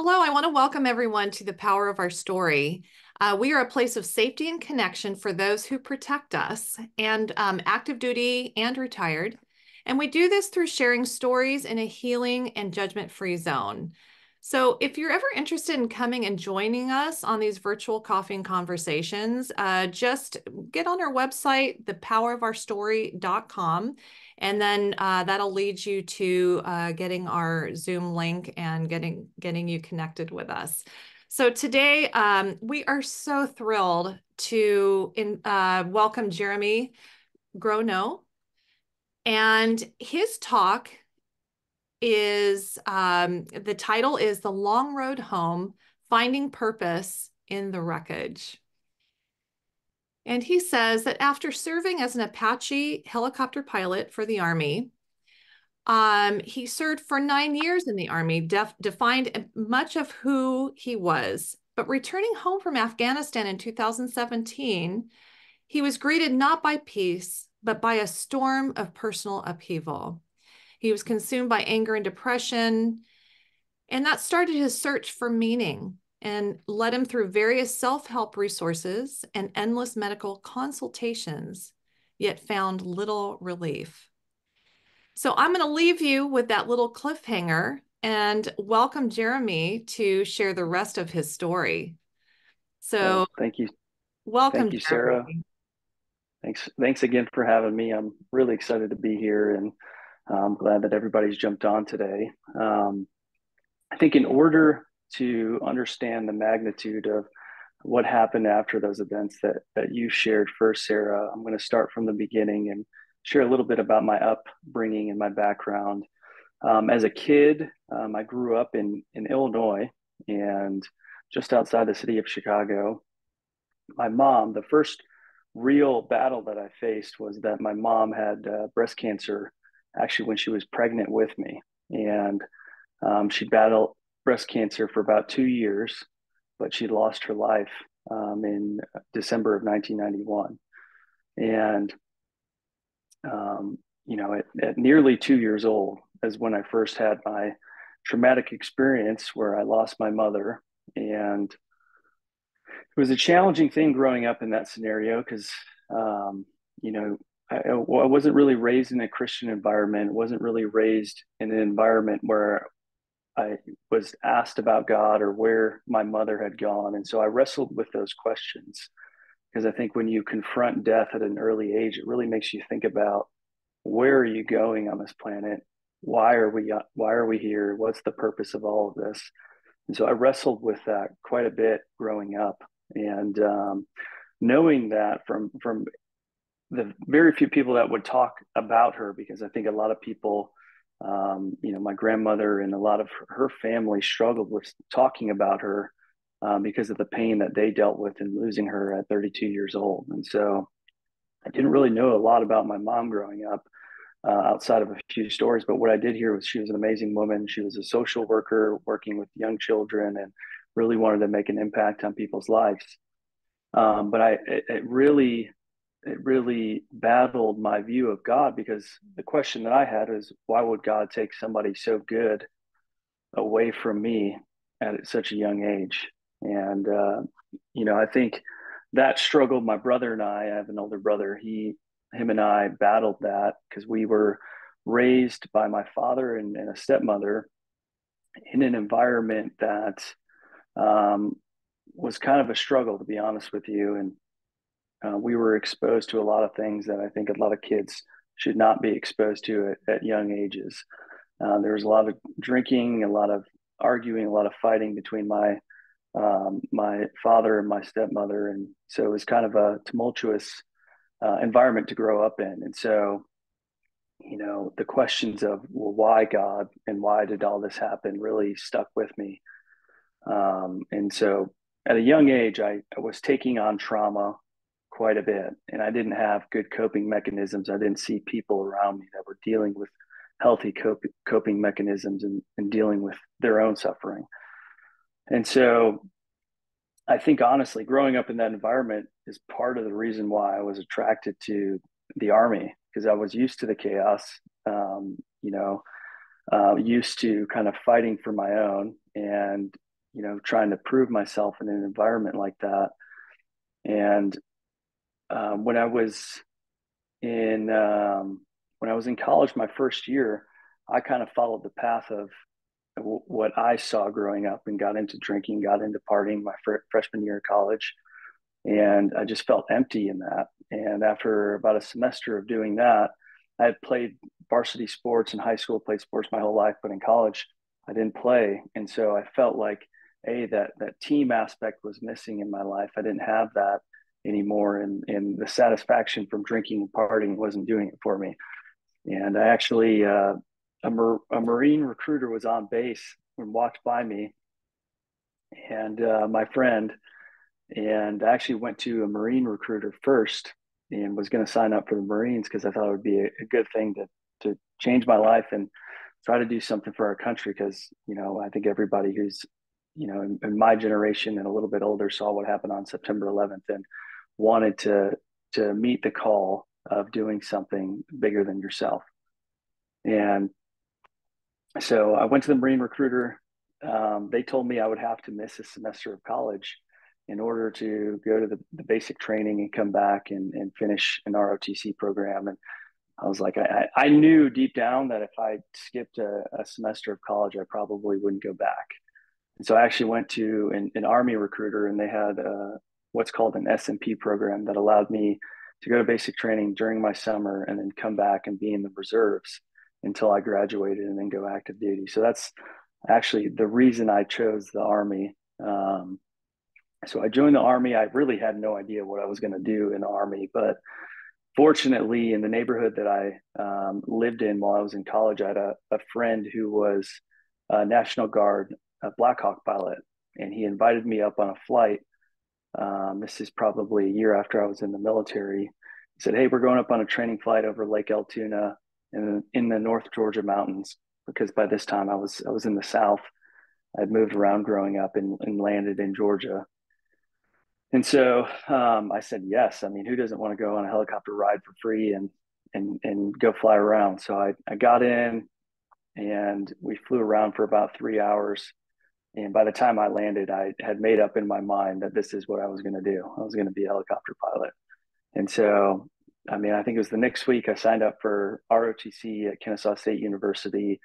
Hello, I want to welcome everyone to the Power of Our Story. Uh, we are a place of safety and connection for those who protect us, and um, active duty and retired. And we do this through sharing stories in a healing and judgment free zone. So, if you're ever interested in coming and joining us on these virtual coffee and conversations, uh, just get on our website, thepowerofourstory.com, and then uh, that'll lead you to uh, getting our Zoom link and getting getting you connected with us. So today um, we are so thrilled to in, uh, welcome Jeremy Gronau, and his talk is um, the title is The Long Road Home Finding Purpose in the Wreckage. And he says that after serving as an Apache helicopter pilot for the Army, um, he served for nine years in the Army, def- defined much of who he was. But returning home from Afghanistan in 2017, he was greeted not by peace, but by a storm of personal upheaval. He was consumed by anger and depression. And that started his search for meaning and led him through various self help resources and endless medical consultations, yet found little relief. So I'm going to leave you with that little cliffhanger and welcome Jeremy to share the rest of his story. So well, thank you. Welcome, thank you, Sara. Thanks. Thanks again for having me. I'm really excited to be here and I'm glad that everybody's jumped on today. Um, I think in order to understand the magnitude of what happened after those events that, that you shared first, Sara, I'm going to start from the beginning and share a little bit about my upbringing and my background. Um, as a kid, um, I grew up in, in Illinois and just outside the city of Chicago. My mom, the first real battle that I faced was that my mom had uh, breast cancer actually when she was pregnant with me. And um, she battled breast cancer for about two years, but she lost her life um, in December of 1991. And, um, you know, at, at nearly two years old is when I first had my traumatic experience where I lost my mother. And it was a challenging thing growing up in that scenario because, um, you know, I, I wasn't really raised in a Christian environment, wasn't really raised in an environment where I was asked about God or where my mother had gone. And so I wrestled with those questions because I think when you confront death at an early age, it really makes you think about where are you going on this planet? Why are we why are we here? What's the purpose of all of this? And so I wrestled with that quite a bit growing up, and um, knowing that from from the very few people that would talk about her because I think a lot of people, um, you know, my grandmother and a lot of her family struggled with talking about her um, because of the pain that they dealt with in losing her at 32 years old. And so I didn't really know a lot about my mom growing up uh, outside of a few stories. But what I did hear was she was an amazing woman. She was a social worker working with young children and really wanted to make an impact on people's lives. Um, but I, it, it really it really battled my view of God because the question that I had is why would God take somebody so good away from me at such a young age? And uh, you know, I think that struggled my brother and I. I have an older brother. He, him, and I battled that because we were raised by my father and, and, a stepmother in an environment that um, was kind of a struggle, to be honest with you. And uh, we were exposed to a lot of things that I think a lot of kids should not be exposed to at, at young ages. Uh, there was a lot of drinking, a lot of arguing, a lot of fighting between my um, my father and my stepmother, and so it was kind of a tumultuous uh, environment to grow up in. And so, you know, the questions of well, why God and why did all this happen really stuck with me. Um, and so, at a young age, I, I was taking on trauma quite a bit and i didn't have good coping mechanisms i didn't see people around me that were dealing with healthy cop- coping mechanisms and, and dealing with their own suffering and so i think honestly growing up in that environment is part of the reason why i was attracted to the army because i was used to the chaos um, you know uh, used to kind of fighting for my own and you know, trying to prove myself in an environment like that. And um, when I was in um, when I was in college, my first year, I kind of followed the path of w- what I saw growing up and got into drinking, got into partying my fr- freshman year of college, and I just felt empty in that. And after about a semester of doing that, I had played varsity sports in high school, played sports my whole life, but in college, I didn't play, and so I felt like a that that team aspect was missing in my life. I didn't have that anymore, and and the satisfaction from drinking and partying wasn't doing it for me. And I actually, uh, a, Mar- a Marine recruiter was on base and walked by me, and uh, my friend, and I actually went to a Marine recruiter first and was going to sign up for the Marines because I thought it would be a, a good thing to to change my life and try to do something for our country because you know I think everybody who's you know in, in, my generation and a little bit older saw what happened on September 11th and wanted to to meet the call of doing something bigger than yourself. And so I went to the Marine recruiter. Um, they told me I would have to miss a semester of college in order to go to the, the basic training and come back and, and finish an ROTC program. And I was like, I, I knew deep down that if I skipped a, a, semester of college, I probably wouldn't go back. And so I actually went to an, an Army recruiter, and they had uh, what's called an SMP program that allowed me to go to basic training during my summer and then come back and be in the reserves until I graduated and then go active duty. So that's actually the reason I chose the Army. Um, so I joined the Army. I really had no idea what I was going to do in the Army, but fortunately, in the neighborhood that I um, lived in while I was in college, I had a, a friend who was a National Guard a Black Hawk pilot, and he invited me up on a flight. Um, this is probably a year after I was in the military. He said, "Hey, we're going up on a training flight over Lake Allatoona in in the North Georgia mountains." Because by this time I was I was in the South. I'd moved around growing up and, and landed in Georgia. And so um, I said yes. I mean, who doesn't want to go on a helicopter ride for free and and and go fly around? So I I got in, and we flew around for about three hours. And by the time I landed, I had made up in my mind that this is what I was going to do. I was going to be a helicopter pilot. And so, I mean, I think it was the next week I signed up for ROTC at Kennesaw State University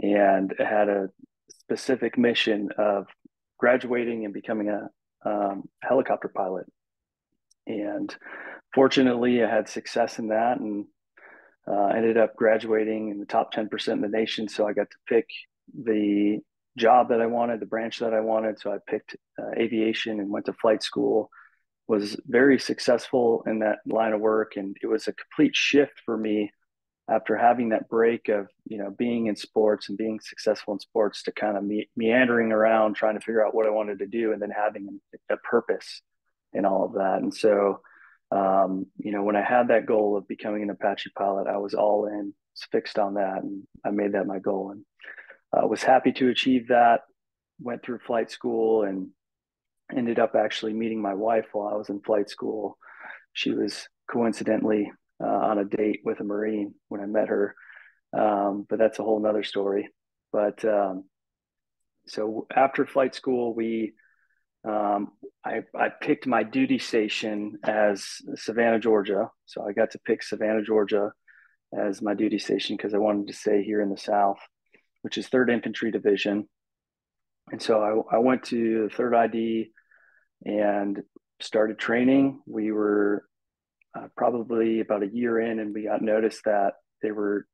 and had a specific mission of graduating and becoming a um, helicopter pilot. And fortunately, I had success in that and uh, ended up graduating in the top 10% in the nation. So I got to pick the job that I wanted, the branch that I wanted. So I picked uh, aviation and went to flight school. Was very successful in that line of work, and it was a complete shift for me after having that break of you know being in sports and being successful in sports to kind of me- meandering around trying to figure out what I wanted to do and then having a purpose in all of that. And so, um, you know, when I had that goal of becoming an Apache pilot, I was all in, fixed on that, and I made that my goal and uh, was happy to achieve that. Went through flight school and ended up actually meeting my wife while I was in flight school. She was coincidentally uh, on a date with a Marine when I met her. Um, but that's a whole nother story. But um, so after flight school, we um, I, I picked my duty station as Savannah, Georgia. So I got to pick Savannah, Georgia as my duty station because I wanted to stay here in the South, which is 3rd Infantry Division. And so I, I went to the 3rd ID and started training. We were uh, probably about a year in, and we got notice that they were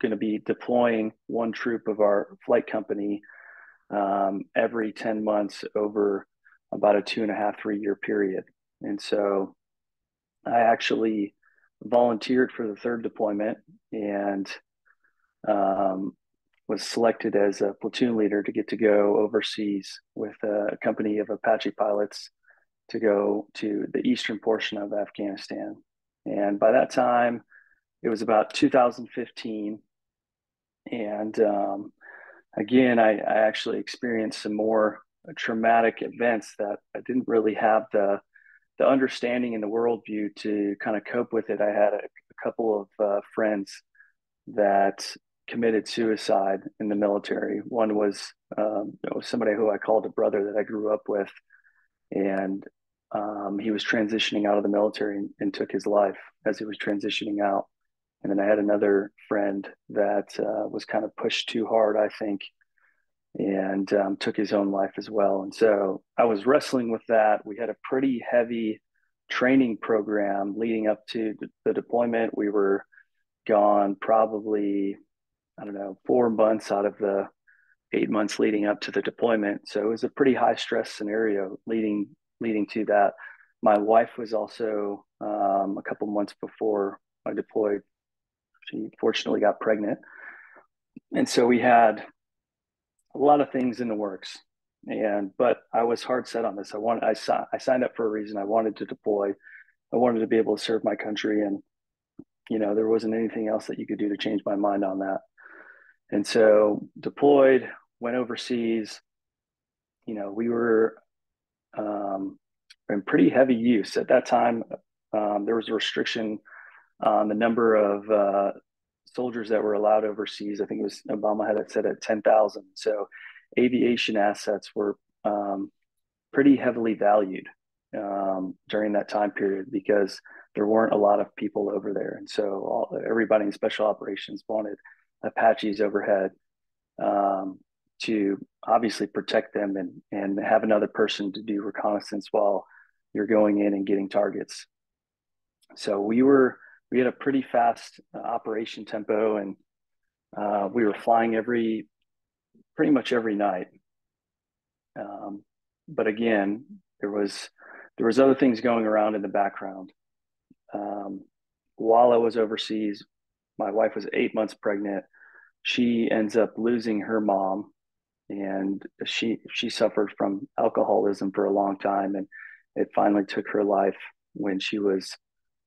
going to be deploying one troop of our flight company um, every 10 months over about a two and a half, three year period. And so I actually volunteered for the third deployment and um, was selected as a platoon leader to get to go overseas with a company of Apache pilots to go to the eastern portion of Afghanistan. And by that time, it was about 2015. And um, again, I, I, actually experienced some more traumatic events that I didn't really have the the understanding and the worldview to kind of cope with it. I had a, a couple of uh, friends that committed suicide in the military. One was, um, was somebody who I called a brother that I grew up with, and um, he was transitioning out of the military and, and, took his life as he was transitioning out. And then I had another friend that uh, was kind of pushed too hard, I think, and um, took his own life as well. And so I was wrestling with that. We had a pretty heavy training program leading up to the deployment. We were gone probably, I don't know, four months out of the eight months leading up to the deployment. So it was a pretty high stress scenario leading leading to that. My wife was also um, a couple months before I deployed. She fortunately got pregnant, and so we had a lot of things in the works. And but I was hard set on this. I wanted I, I signed up for a reason. I wanted to deploy. I wanted to be able to serve my country, and you know there wasn't anything else that you could do to change my mind on that. And so deployed, went overseas. You know, we were um, in pretty heavy use at that time. Um, there was a restriction on the number of uh, soldiers that were allowed overseas. I think it was Obama had it set at 10,000. So aviation assets were um, pretty heavily valued um, during that time period because there weren't a lot of people over there. And so all, everybody in special operations wanted Apaches overhead um, to obviously protect them and, and have another person to do reconnaissance while you're going in and getting targets. So we were we had a pretty fast uh, operation tempo and uh, we were flying every pretty much every night um, but again there was there was other things going around in the background um, while i was overseas my wife was eight months pregnant she ends up losing her mom and she she suffered from alcoholism for a long time and it finally took her life when she was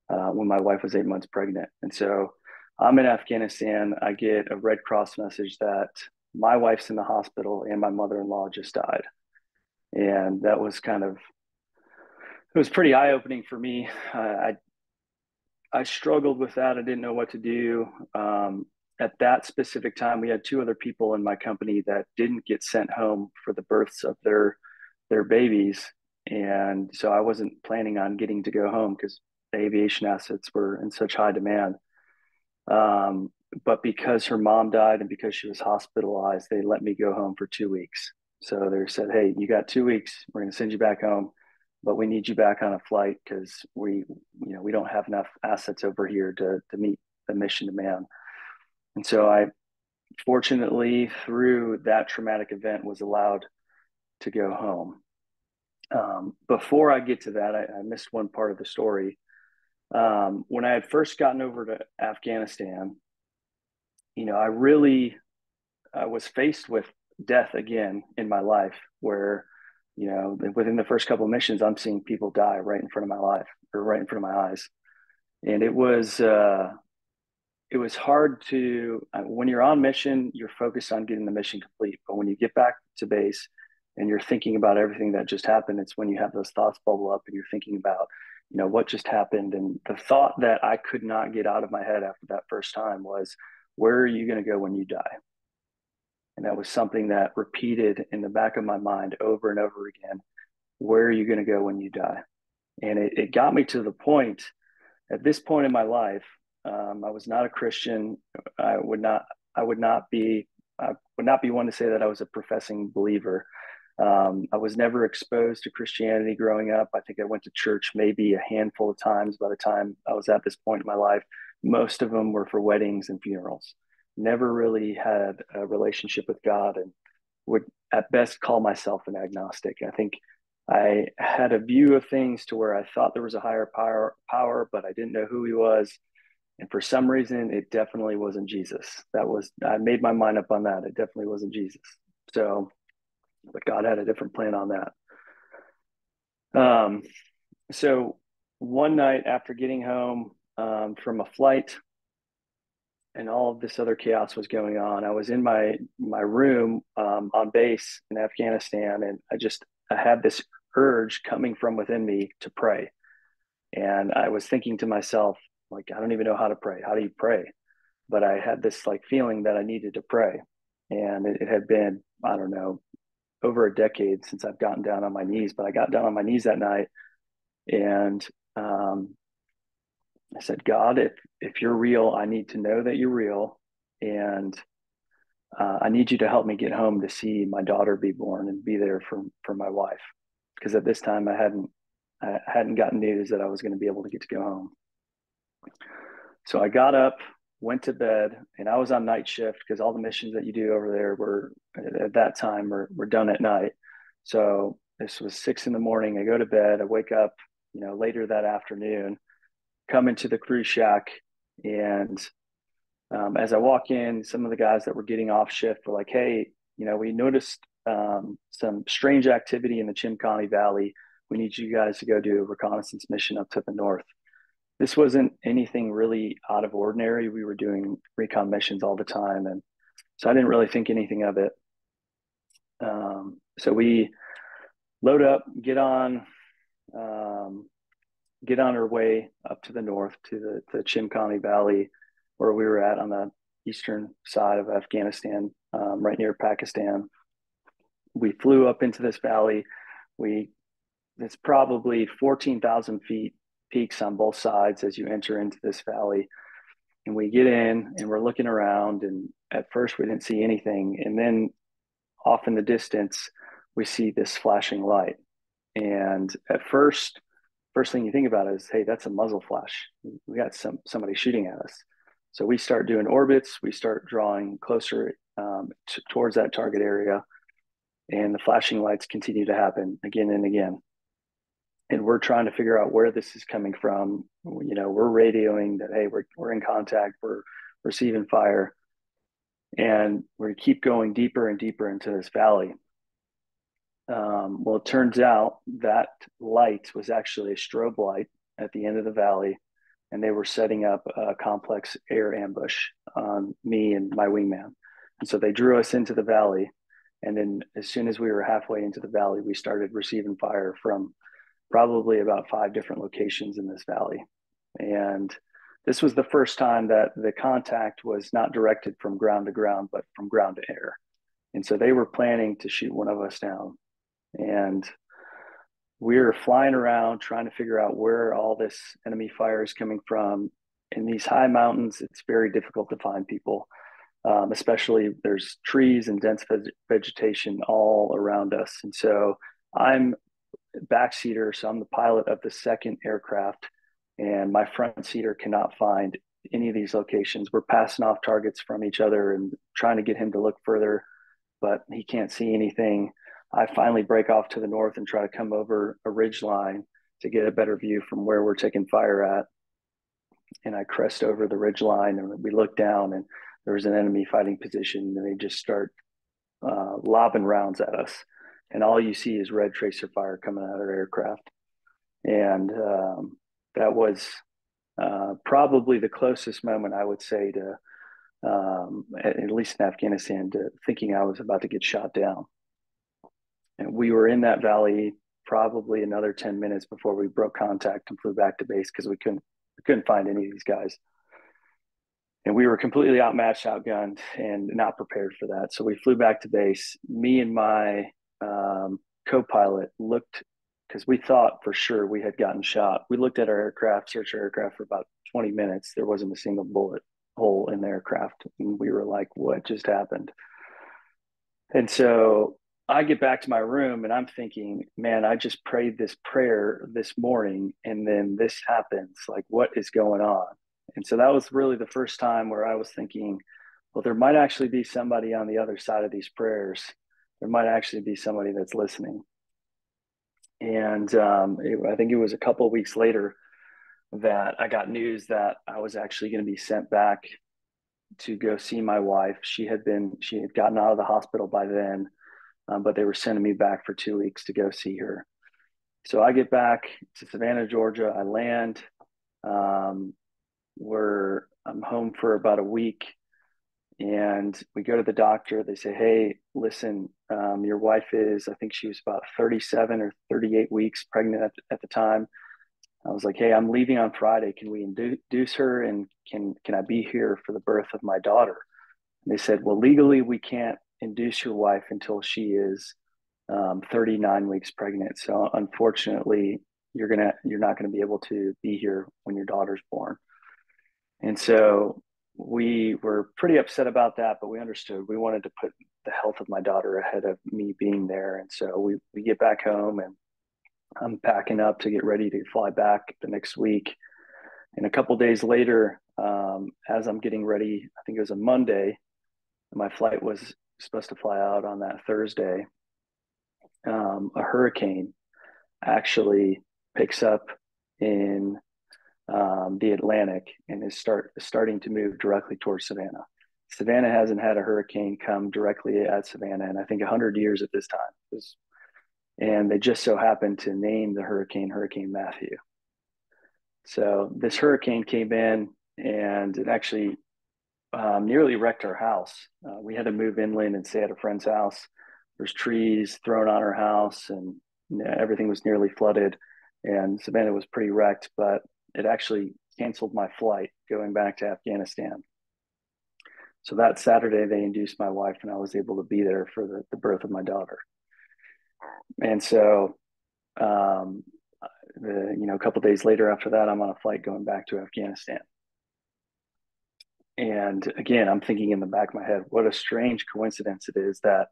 uh, when my wife was eight months pregnant. And so I'm in Afghanistan. I get a Red Cross message that my wife's in the hospital and my mother in law just died. And that was kind of, it was pretty eye opening for me. Uh, I, I struggled with that. I didn't know what to do. Um, at that specific time, we had two other people in my company that didn't get sent home for the births of their their babies, and so I wasn't planning on getting to go home because the aviation assets were in such high demand. Um, but because her mom died and because she was hospitalized, they let me go home for two weeks. So they said, "Hey, you got two weeks. We're going to send you back home, but we need you back on a flight because we, you know, we don't have enough assets over here to to meet the mission demand." And so I, fortunately, through that traumatic event, was allowed to go home. Um, before I get to that, I, I missed one part of the story. Um, when I had first gotten over to Afghanistan, you know, I really I was faced with death again in my life, where you know within the first couple of missions, I'm seeing people die right in front of my life or right in front of my eyes, and it was uh, it was hard to uh, when you're on mission, you're focused on getting the mission complete, but when you get back to base and you're thinking about everything that just happened, it's when you have those thoughts bubble up and you're thinking about you know what just happened. And the thought that i could not get out of my head after that first time was where are you going to go when you die and that was something that repeated in the back of my mind over and over again where are you going to go when you die and it, it got me to the point at this point in my life um, i was not a christian i would not i would not be i would not be one to say that i was a professing believer um, I was never exposed to Christianity growing up. I think I went to church maybe a handful of times by the time I was at this point in my life. Most of them were for weddings and funerals. Never really had a relationship with God and would at best call myself an agnostic. I think I had a view of things to where I thought there was a higher power, power, but I didn't know who he was. And for some reason, it definitely wasn't Jesus. That was, I made my mind up on that. It definitely wasn't Jesus. So but God had a different plan on that. Um, so one night after getting home um, from a flight and all of this other chaos was going on, I was in my my room um, on base in Afghanistan, and I just I had this urge coming from within me to pray, and I was thinking to myself, like, I don't even know how to pray. How do you pray? but I had this like feeling that I needed to pray. And it, it had been, I don't know, over a decade since I've gotten down on my knees, but I got down on my knees that night and um, I said, God, if if you're real, I need to know that you're real, and uh, I need you to help me get home to see my daughter be born and be there for for my wife, because at this time I hadn't I hadn't gotten news that I was going to be able to get to go home. So I got up, went to bed, and I was on night shift because all the missions that you do over there were at that time were, were done at night. So this was six in the morning. I go to bed, I wake up, you know, later that afternoon, come into the crew shack, and um, as I walk in, some of the guys that were getting off shift were like, "Hey, you know, we noticed um, some strange activity in the Chimkani Valley. We need you guys to go do a reconnaissance mission up to the north." this wasn't anything really out of ordinary. We were doing recon missions all the time, and so I didn't really think anything of it. Um, so we load up, get on, um, get on our way up to the north to the, the Chimkani Valley, where we were at on the eastern side of Afghanistan, um, right near Pakistan. We flew up into this valley. We it's probably 14,000 feet peaks on both sides as you enter into this valley. And we get in and we're looking around, and at first we didn't see anything. And then off in the distance, we see this flashing light. And at first, first thing you think about is, hey, that's a muzzle flash. We got some somebody shooting at us. So we start doing orbits. We start drawing closer um, t- towards that target area, and the flashing lights continue to happen again and again and we're trying to figure out where this is coming from. You know, we're radioing that hey, we're we're in contact, we're receiving fire, and we keep going deeper and deeper into this valley. Um, well, it turns out that light was actually a strobe light at the end of the valley, and they were setting up a complex air ambush on me and my wingman. And so they drew us into the valley, and then as soon as we were halfway into the valley, we started receiving fire from probably about five different locations in this valley. And this was the first time that the contact was not directed from ground to ground, but from ground to air. And so they were planning to shoot one of us down. And we are flying around trying to figure out where all this enemy fire is coming from. In these high mountains, it's very difficult to find people, um, especially there's trees and dense vegetation all around us. And so I'm backseater, so I'm the pilot of the second aircraft, and my front seater cannot find any of these locations. We're passing off targets from each other and trying to get him to look further, but he can't see anything. I finally break off to the north and try to come over a ridge line to get a better view from where we're taking fire at. And I crest over the ridge line and we look down and there was an enemy fighting position and they just start uh, lobbing rounds at us and all you see is red tracer fire coming out of our aircraft. And um, that was uh, probably the closest moment I would say to, um, at, at, least in Afghanistan, to thinking I was about to get shot down. And we were in that valley probably another 10 minutes before we broke contact and flew back to base because we couldn't we couldn't find any of these guys. And we were completely outmatched, outgunned, and not prepared for that. So we flew back to base. Me and my um, co-pilot looked because we thought for sure we had gotten shot. We looked at our aircraft, searched our aircraft for about 20 minutes. There wasn't a single bullet hole in the aircraft. And we were like, what just happened? And so I get back to my room and I'm thinking, man, I just prayed this prayer this morning and then this happens. Like, what is going on? And so that was really the first time where I was thinking, well, there might actually be somebody on the other side of these prayers there might actually be somebody that's listening. And um, it, I think it was a couple weeks later that I got news that I was actually going to be sent back to go see my wife. She had been, she had gotten out of the hospital by then, um, but they were sending me back for two weeks to go see her. So I get back to Savannah, Georgia. I land. Um, we're I'm home for about a week, and we go to the doctor. They say, "Hey, listen, um, your wife is, I think she was about 37 or 38 weeks pregnant at, at the time. I was like, "Hey, I'm leaving on Friday. Can we induce her, and can can I be here for the birth of my daughter?" And they said, "Well, legally, we can't induce your wife until she is um, 39 weeks pregnant. So unfortunately, you're gonna you're not gonna be able to be here when your daughter's born." And so we were pretty upset about that, but we understood we wanted to put the health of my daughter ahead of me being there. And so we, we get back home and I'm packing up to get ready to fly back the next week. And a couple days later, um, as I'm getting ready, I think it was a Monday, my flight was supposed to fly out on that Thursday. Um, a hurricane actually picks up in um, the Atlantic and is start starting to move directly towards Savannah. Savannah hasn't had a hurricane come directly at Savannah in I think 100 years at this time. And they just so happened to name the hurricane Hurricane Matthew. So this hurricane came in and it actually um, nearly wrecked our house. Uh, we had to move inland and stay at a friend's house. There's trees thrown on our house and you know, everything was nearly flooded. And Savannah was pretty wrecked, but it actually canceled my flight going back to Afghanistan. So that Saturday, they induced my wife, and I was able to be there for the, the birth of my daughter. And so, um, the you know, a couple days later after that, I'm on a flight going back to Afghanistan. And again, I'm thinking in the back of my head, what a strange coincidence it is that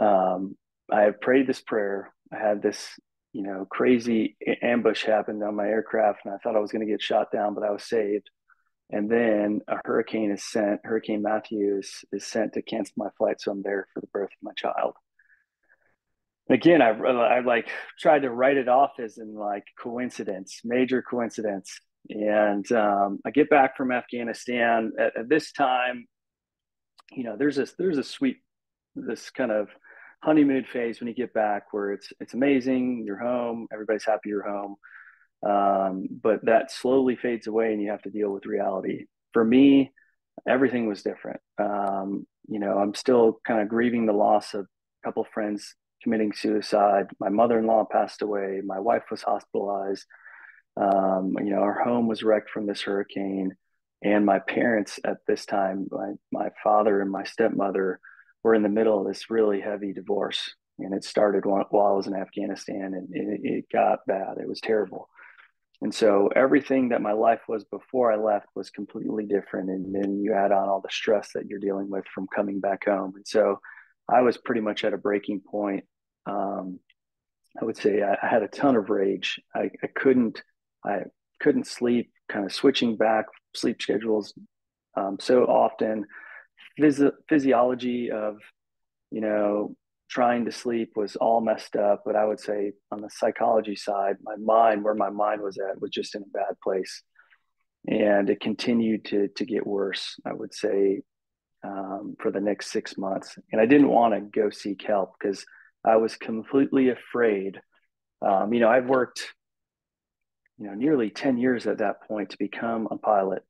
um, I have prayed this prayer. I had this you know, crazy ambush happened on my aircraft and I thought I was going to get shot down, but I was saved. And then a hurricane is sent, Hurricane Matthew is, is sent to cancel my flight. So I'm there for the birth of my child. Again, I, I like tried to write it off as in like coincidence, major coincidence. And um, I get back from Afghanistan at, at this time, you know, there's this, there's a sweet, this kind of honeymoon phase when you get back where it's it's amazing you're home everybody's happy you're home. Um, but that slowly fades away and you have to deal with reality. For me everything was different. Um, you know i'm still kind of grieving the loss of a couple friends committing suicide. My mother-in-law passed away. My wife was hospitalized um, you know our home was wrecked from this hurricane and my parents at this time my, my father and my stepmother we're in the middle of this really heavy divorce and it started while I was in Afghanistan and it, it, got bad. It was terrible. And so everything that my life was before I left was completely different. And then you add on all the stress that you're dealing with from coming back home. And so I was pretty much at a breaking point. Um, I would say I, I, had a ton of rage. I, I couldn't, I couldn't sleep, kind of switching back sleep schedules um, so often. Phys- physiology of you know trying to sleep was all messed up but i would say on the psychology side my mind where my mind was at was just in a bad place. And it continued to to get worse i would say um, for the next six months. And i didn't want to go seek help because i was completely afraid. Um, you know i've worked you know nearly 10 years at that point to become a pilot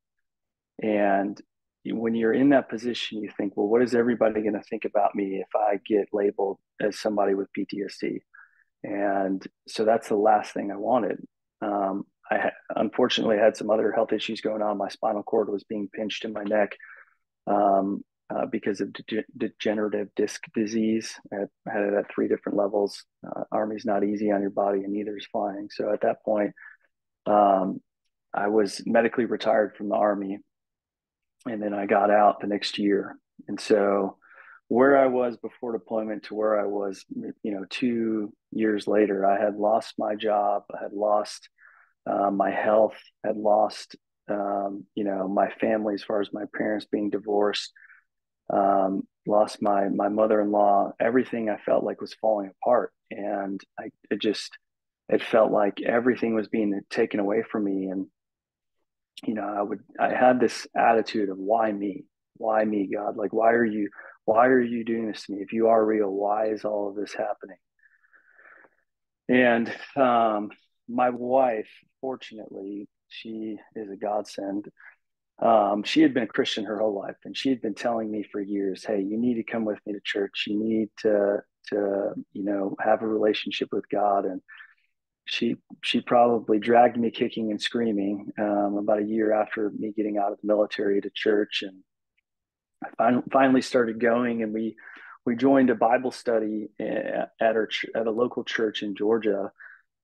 and when you're in that position, you think, well, what is everybody going to think about me if I get labeled as somebody with PTSD? And so that's the last thing I wanted. Um, I ha- unfortunately had some other health issues going on. My spinal cord was being pinched in my neck um, uh, because of de- degenerative disc disease. I had, it at three different levels. Uh, Army's not easy on your body, and neither is flying. So at that point, um, I was medically retired from the Army and then I got out the next year. And so where I was before deployment to where I was, you know, two years later, I had lost my job, I had lost uh, my health, had lost, um, you know, my family as far as my parents being divorced, um, lost my my mother-in-law. Everything I felt like was falling apart, and I it just it felt like everything was being taken away from me, and you know, I would, I had this attitude of why me? Why me, God? Like, why are you, why are you doing this to me? If you are real, why is all of this happening? And um, my wife, fortunately, she is a godsend. Um, she had been a Christian her whole life, and she had been telling me for years, "Hey, you need to come with me to church. You need to, to, you know, have a relationship with God." And she she probably dragged me kicking and screaming um, about a year after me getting out of the military to church, and I fin- finally started going, and we we joined a Bible study at our at a local church in Georgia,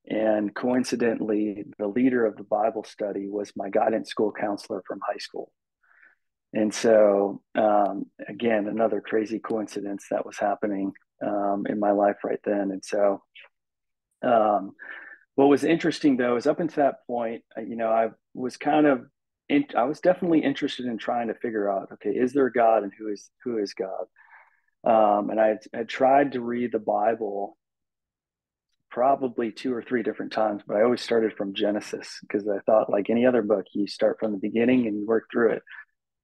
and coincidentally, the leader of the Bible study was my guidance school counselor from high school. And so, um, again, another crazy coincidence that was happening um, in my life right then. And so, um, what was interesting though is up until that point, uh, you know, I was kind of, in, I was definitely interested in trying to figure out, okay, is there a God and who is who is God? Um, and I had tried to read the Bible probably two or three different times, but I always started from Genesis because I thought, like any other book, you start from the beginning and you work through it.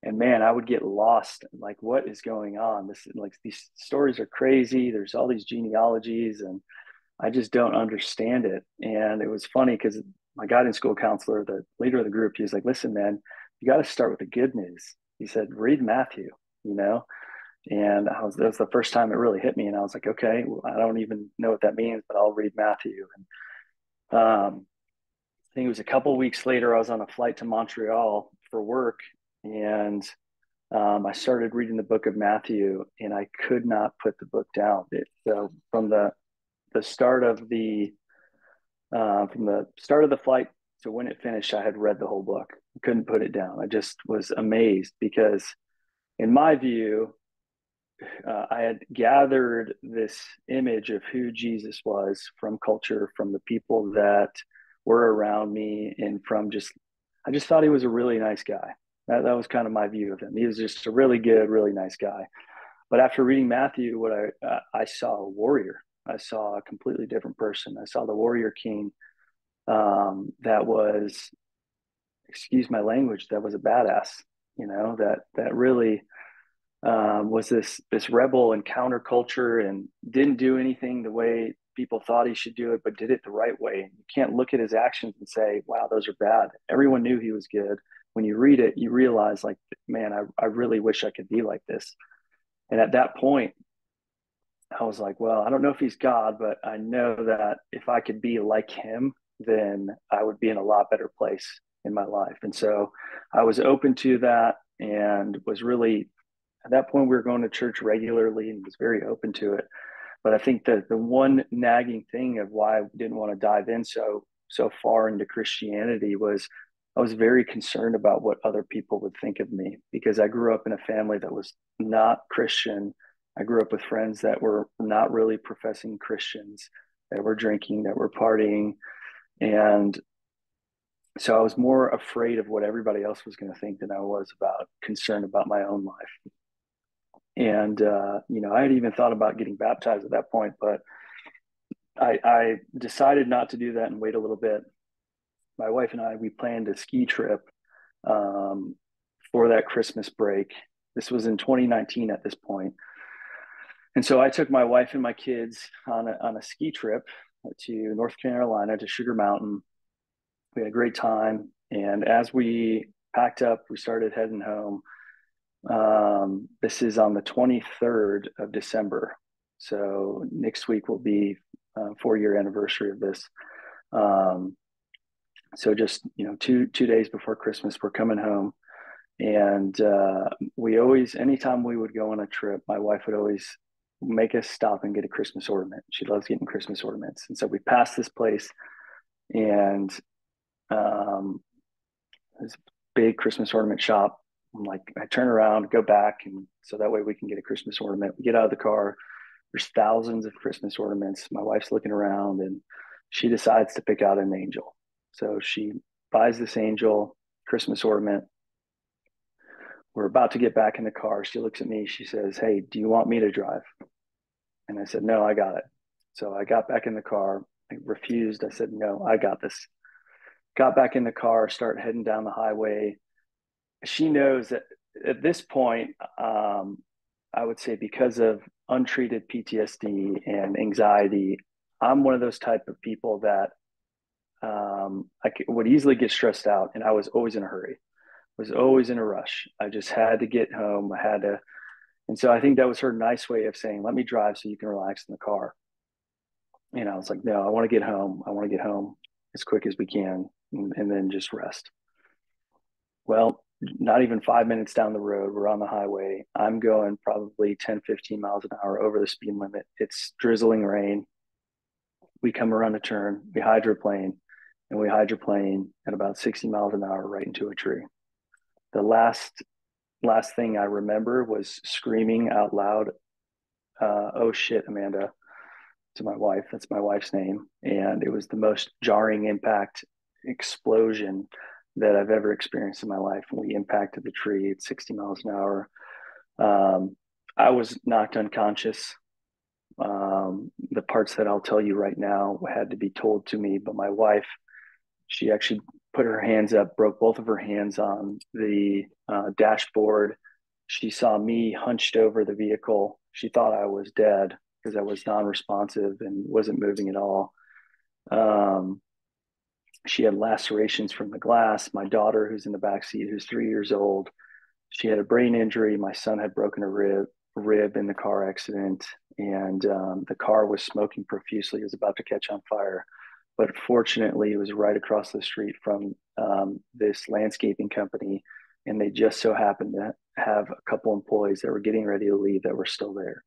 And man, I would get lost. Like, what is going on? This like these stories are crazy. There's all these genealogies, and I just don't understand it. And it was funny because my guidance school counselor, the leader of the group, he was like, listen, man, you got to start with the good news. He said, read Matthew, you know? And I was, that was the first time it really hit me. And I was like, okay, well, I don't even know what that means, but I'll read Matthew. And um, I think it was a couple weeks later, I was on a flight to Montreal for work. And um, I started reading the book of Matthew and I could not put the book down. It, so from the the start of the uh, from the start of the flight to when it finished, I had read the whole book. I couldn't put it down. I just was amazed because, in my view, uh, I had gathered this image of who Jesus was from culture, from the people that were around me, and from just, I just thought he was a really nice guy. That, that was kind of my view of him. He was just a really good, really nice guy. But after reading Matthew, what I uh, I saw a warrior. I saw a completely different person. I saw the warrior king um, that was, excuse my language, that was a badass. You know that that really um, was this this rebel and counterculture and didn't do anything the way people thought he should do it, but did it the right way. You can't look at his actions and say, "Wow, those are bad." Everyone knew he was good. When you read it, you realize, like, man, I, I really wish I could be like this. And at that point, I was like, well, I don't know if he's God, but I know that if I could be like him, then I would be in a lot better place in my life. And so I was open to that and was really, at that point, we were going to church regularly and was very open to it. But I think that the one nagging thing of why I didn't want to dive in so so far into Christianity was I was very concerned about what other people would think of me because I grew up in a family that was not Christian I grew up with friends that were not really professing Christians, that were drinking, that were partying. And so I was more afraid of what everybody else was going to think than I was about concerned about my own life. And, uh, you know, I had even thought about getting baptized at that point, but I, I decided not to do that and wait a little bit. My wife and I, we planned a ski trip um, for that Christmas break. This was in 2019 at this point and so I took my wife and my kids on a, on a ski trip to North Carolina to Sugar Mountain. We had a great time. And as we packed up, we started heading home. Um, this is on the 23rd of December. So next week will be a four year anniversary of this. Um, so just, you know, two, two days before Christmas, we're coming home. And uh, we always, anytime we would go on a trip, my wife would always make us stop and get a Christmas ornament. She loves getting Christmas ornaments. And so we passed this place and um, this big Christmas ornament shop. I'm like, I turn around, go back, and so that way we can get a Christmas ornament. We get out of the car. There's thousands of Christmas ornaments. My wife's looking around and she decides to pick out an angel. So she buys this angel Christmas ornament. We're about to get back in the car. She looks at me. She says, Hey, do you want me to drive? And I said, No, I got it. So I got back in the car. I refused. I said, No, I got this. Got back in the car, start heading down the highway. She knows that at this point, um, I would say because of untreated PTSD and anxiety, I'm one of those type of people that um, I would easily get stressed out, and I was always in a hurry. Was always in a rush. I just had to get home. I had to and so I think that was her nice way of saying, let me drive so you can relax in the car. you know, I was like, no, I want to get home. I want to get home as quick as we can and, and then just rest. Well, not even five minutes down the road, we're on the highway. I'm going probably 10, 15 miles an hour over the speed limit. It's drizzling rain. We come around a turn, we hydroplane, and we hydroplane at about 60 miles an hour right into a tree. The last last thing I remember was screaming out loud, uh, "Oh shit, Amanda!" to my wife. That's my wife's name, and it was the most jarring impact explosion that I've ever experienced in my life. We impacted the tree at 60 miles an hour. Um, I was knocked unconscious. Um, the parts that I'll tell you right now had to be told to me, but my wife, she actually put her hands up, broke both of her hands on the uh, dashboard. She saw me hunched over the vehicle. She thought I was dead because I was non-responsive and wasn't moving at all. Um, she had lacerations from the glass. My daughter, who's in the back seat, who's three years old, she had a brain injury. My son had broken a rib rib in the car accident, and um, the car was smoking profusely. It was about to catch on fire, but fortunately, it was right across the street from um, this landscaping company, and they just so happened to have a couple employees that were getting ready to leave that were still there.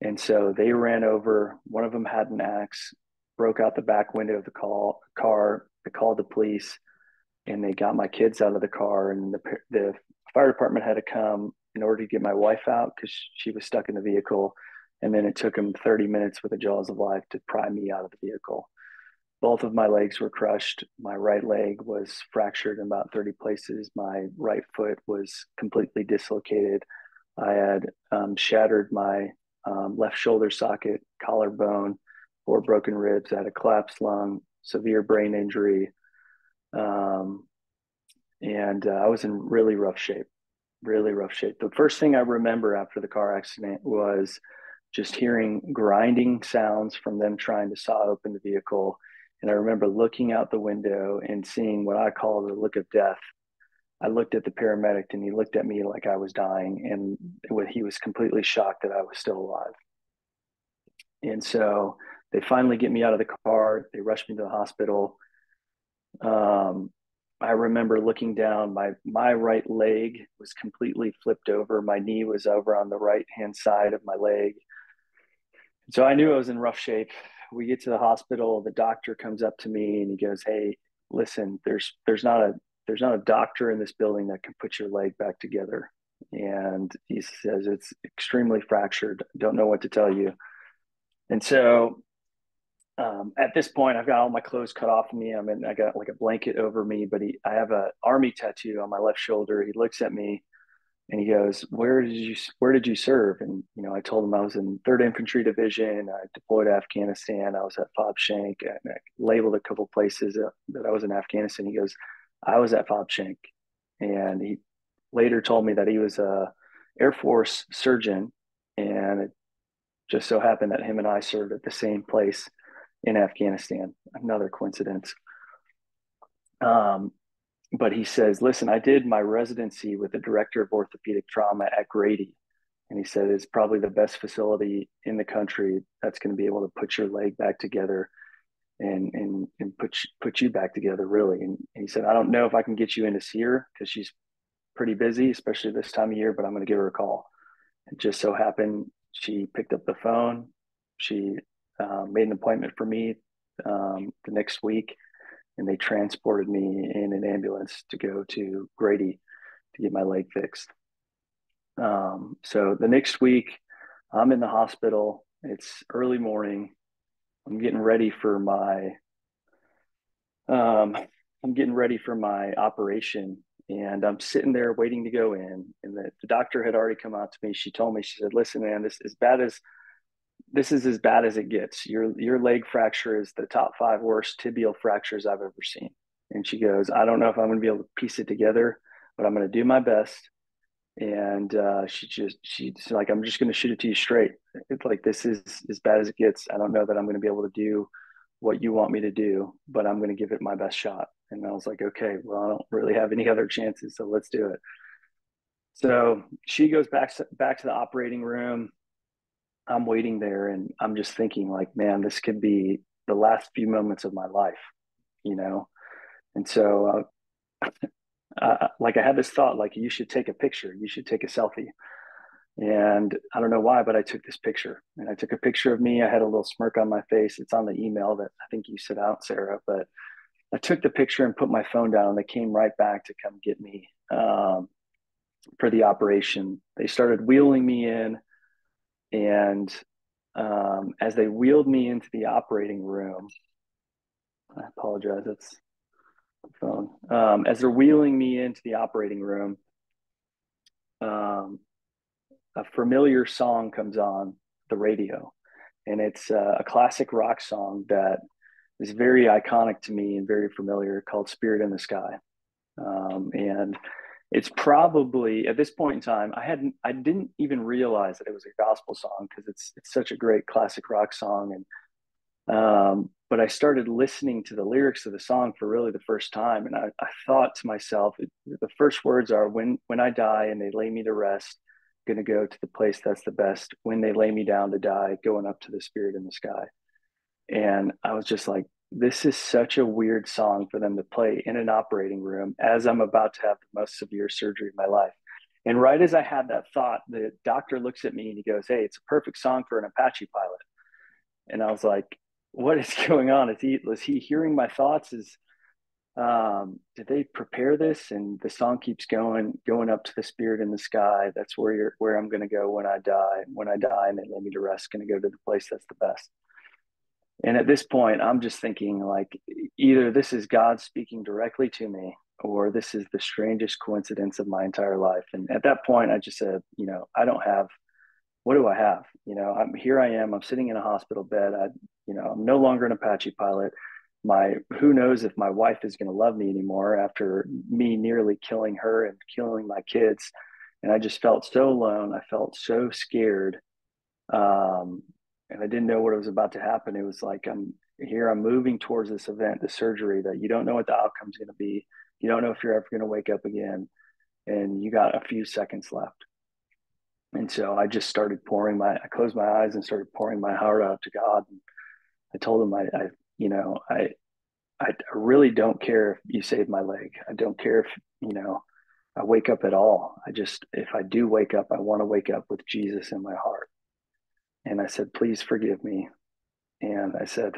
And so they ran over. One of them had an axe broke out the back window of the call, car. They called the police, and they got my kids out of the car. And the the fire department had to come in order to get my wife out because she was stuck in the vehicle. And then it took them 30 minutes with the jaws of life to pry me out of the vehicle. Both of my legs were crushed. My right leg was fractured in about 30 places. My right foot was completely dislocated. I had um, shattered my um, left shoulder socket, collarbone, four broken ribs, I had a collapsed lung, severe brain injury. Um, and uh, I was in really rough shape, really rough shape. The first thing I remember after the car accident was just hearing grinding sounds from them trying to saw open the vehicle. And I remember looking out the window and seeing what I call the look of death. I looked at the paramedic and he looked at me like I was dying, and he was completely shocked that I was still alive. And so they finally get me out of the car. They rush me to the hospital. Um, I remember looking down. My my right leg was completely flipped over. My knee was over on the right hand side of my leg. So I knew I was in rough shape. We get to the hospital. The doctor comes up to me and he goes, "Hey, listen, there's there's not a there's not a doctor in this building that can put your leg back together." And he says it's extremely fractured. Don't know what to tell you. And so um, at this point, I've got all my clothes cut off of me. I'm in, I got like a blanket over me, but he, I have a army tattoo on my left shoulder. He looks at me and he goes, where did you, where did you serve? And, you know, I told him I was in third infantry division. I deployed to Afghanistan. I was at Fob Shank and I labeled a couple places that, I was in Afghanistan. He goes, I was at Fob Shank. And he later told me that he was a Air Force surgeon and it just so happened that him and I served at the same place in Afghanistan. Another coincidence. Um, but he says, listen, I did my residency with the director of orthopedic trauma at Grady. And he said, it's probably the best facility in the country that's going to be able to put your leg back together and, and, and put, put you back together, really. And, and he said, I don't know if I can get you in to see her because she's pretty busy, especially this time of year, but I'm going to give her a call. It just so happened she picked up the phone. She uh, made an appointment for me um, the next week, and they transported me in an ambulance to go to Grady to get my leg fixed. Um, so the next week, I'm in the hospital. It's early morning. I'm getting ready for my um, I'm getting ready for my operation and I'm sitting there waiting to go in. And the, the, doctor had already come out to me. She told me, she said, listen, man, this as bad as this is as bad as it gets. Your your leg fracture is the top five worst tibial fractures I've ever seen. And she goes, I don't know if I'm going to be able to piece it together, but I'm going to do my best. And uh, she just she's like, I'm just going to shoot it to you straight. It's like this is as bad as it gets. I don't know that I'm going to be able to do what you want me to do, but I'm going to give it my best shot. And I was like, okay, well, I don't really have any other chances, so let's do it. So she goes back back to the operating room I'm waiting there and I'm just thinking like, man, this could be the last few moments of my life, you know? And so, uh, uh, like I had this thought, like you should take a picture, you should take a selfie. And I don't know why, but I took this picture and I took a picture of me. I had a little smirk on my face. It's on the email that I think you sent out, Sara, but I took the picture and put my phone down and they came right back to come get me um, for the operation. They started wheeling me in and um, as they wheeled me into the operating room, I apologize, that's the phone. Um, as they're wheeling me into the operating room, um, a familiar song comes on the radio, and it's uh, a classic rock song that is very iconic to me and very familiar called Spirit in the Sky. Um, and it's probably at this point in time i hadn't i didn't even realize that it was a gospel song because it's it's such a great classic rock song and um, but i started listening to the lyrics of the song for really the first time and i, I thought to myself the first words are when when i die and they lay me to rest going to go to the place that's the best. When they lay me down to die going up to the spirit in the sky. And i was just like this is such a weird song for them to play in an operating room as I'm about to have the most severe surgery of my life. And right as I had that thought, the doctor looks at me and he goes, Hey, it's a perfect song for an Apache pilot. And I was like, What is going on? Is he was he hearing my thoughts? Is um did they prepare this? And the song keeps going, going up to the spirit in the sky. That's where you're where I'm gonna go when I die. When I die and they lay me to rest, gonna go to the place that's the best. And at this point, I'm just thinking like either this is God speaking directly to me or this is the strangest coincidence of my entire life. And at that point, I just said, you know, I don't have, what do I have? You know, I'm here I am, I'm sitting in a hospital bed. I, you know, I'm no longer an Apache pilot. My, who knows if my wife is going to love me anymore after me nearly killing her and killing my kids. And I just felt so alone. I felt so scared. Um, and I didn't know what was about to happen. It was like I'm here, I'm moving towards this event, the surgery that you don't know what the outcome's going to be. You don't know if you're ever going to wake up again, and you got a few seconds left. And so I just started pouring my, I closed my eyes and started pouring my heart out to God. And I told him, I, I you know, I, I really don't care if you save my leg. I don't care if, you know, I wake up at all. I just, if I do wake up, I want to wake up with Jesus in my heart. And I said, Please forgive me. And I said,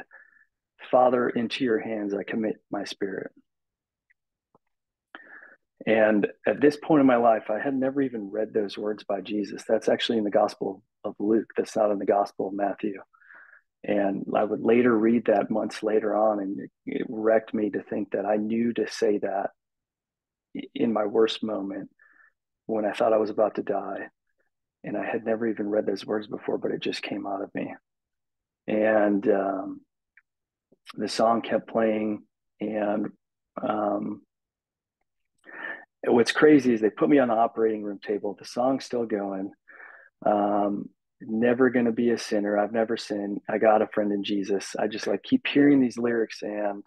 Father, into your hands I commit my spirit. And at this point in my life, I had never even read those words by Jesus. That's actually in the Gospel of Luke, that's not in the Gospel of Matthew. And I would later read that months later on, and it, it wrecked me to think that I knew to say that in my worst moment when I thought I was about to die and I had never even read those words before, but it just came out of me. And um, the song kept playing, and um, what's crazy is they put me on the operating room table. The song's still going. Um, never going to be a sinner. I've never sinned. I got a friend in Jesus. I just like keep hearing these lyrics, and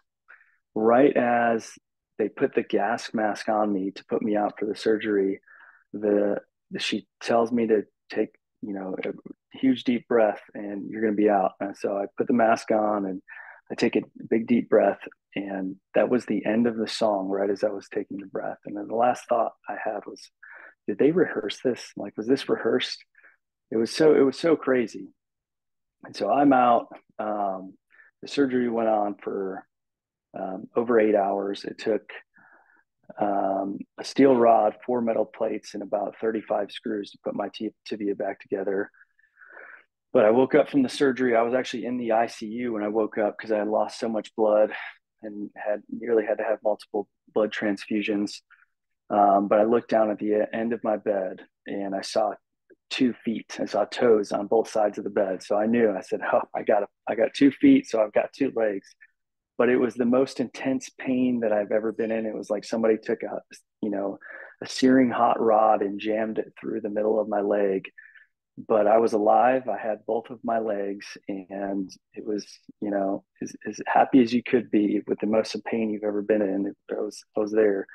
right as they put the gas mask on me to put me out for the surgery, the she tells me to take you know a huge deep breath and you're going to be out. And so i put the mask on and i take a big deep breath. And that was the end of the song right as i was taking the breath. And then the last thought i had was did they rehearse this? Like was this rehearsed? It was so it was so crazy. And so i'm out. Um, the surgery went on for um, over eight hours. It took um, a steel rod, four metal plates, and about 35 screws to put my tibia back together. But I woke up from the surgery. I was actually in the ICU when I woke up because I had lost so much blood and had nearly had to have multiple blood transfusions. Um, but I looked down at the end of my bed and I saw two feet. I saw toes on both sides of the bed. So I knew. I said, "Oh, I got a, I got two feet, so I've got two legs." But it was the most intense pain that I've ever been in. It was like somebody took a, you know, a searing hot rod and jammed it through the middle of my leg. But I was alive. I had both of my legs, and it was, you know, as, as happy as you could be with the most pain you've ever been in. I was, I was there.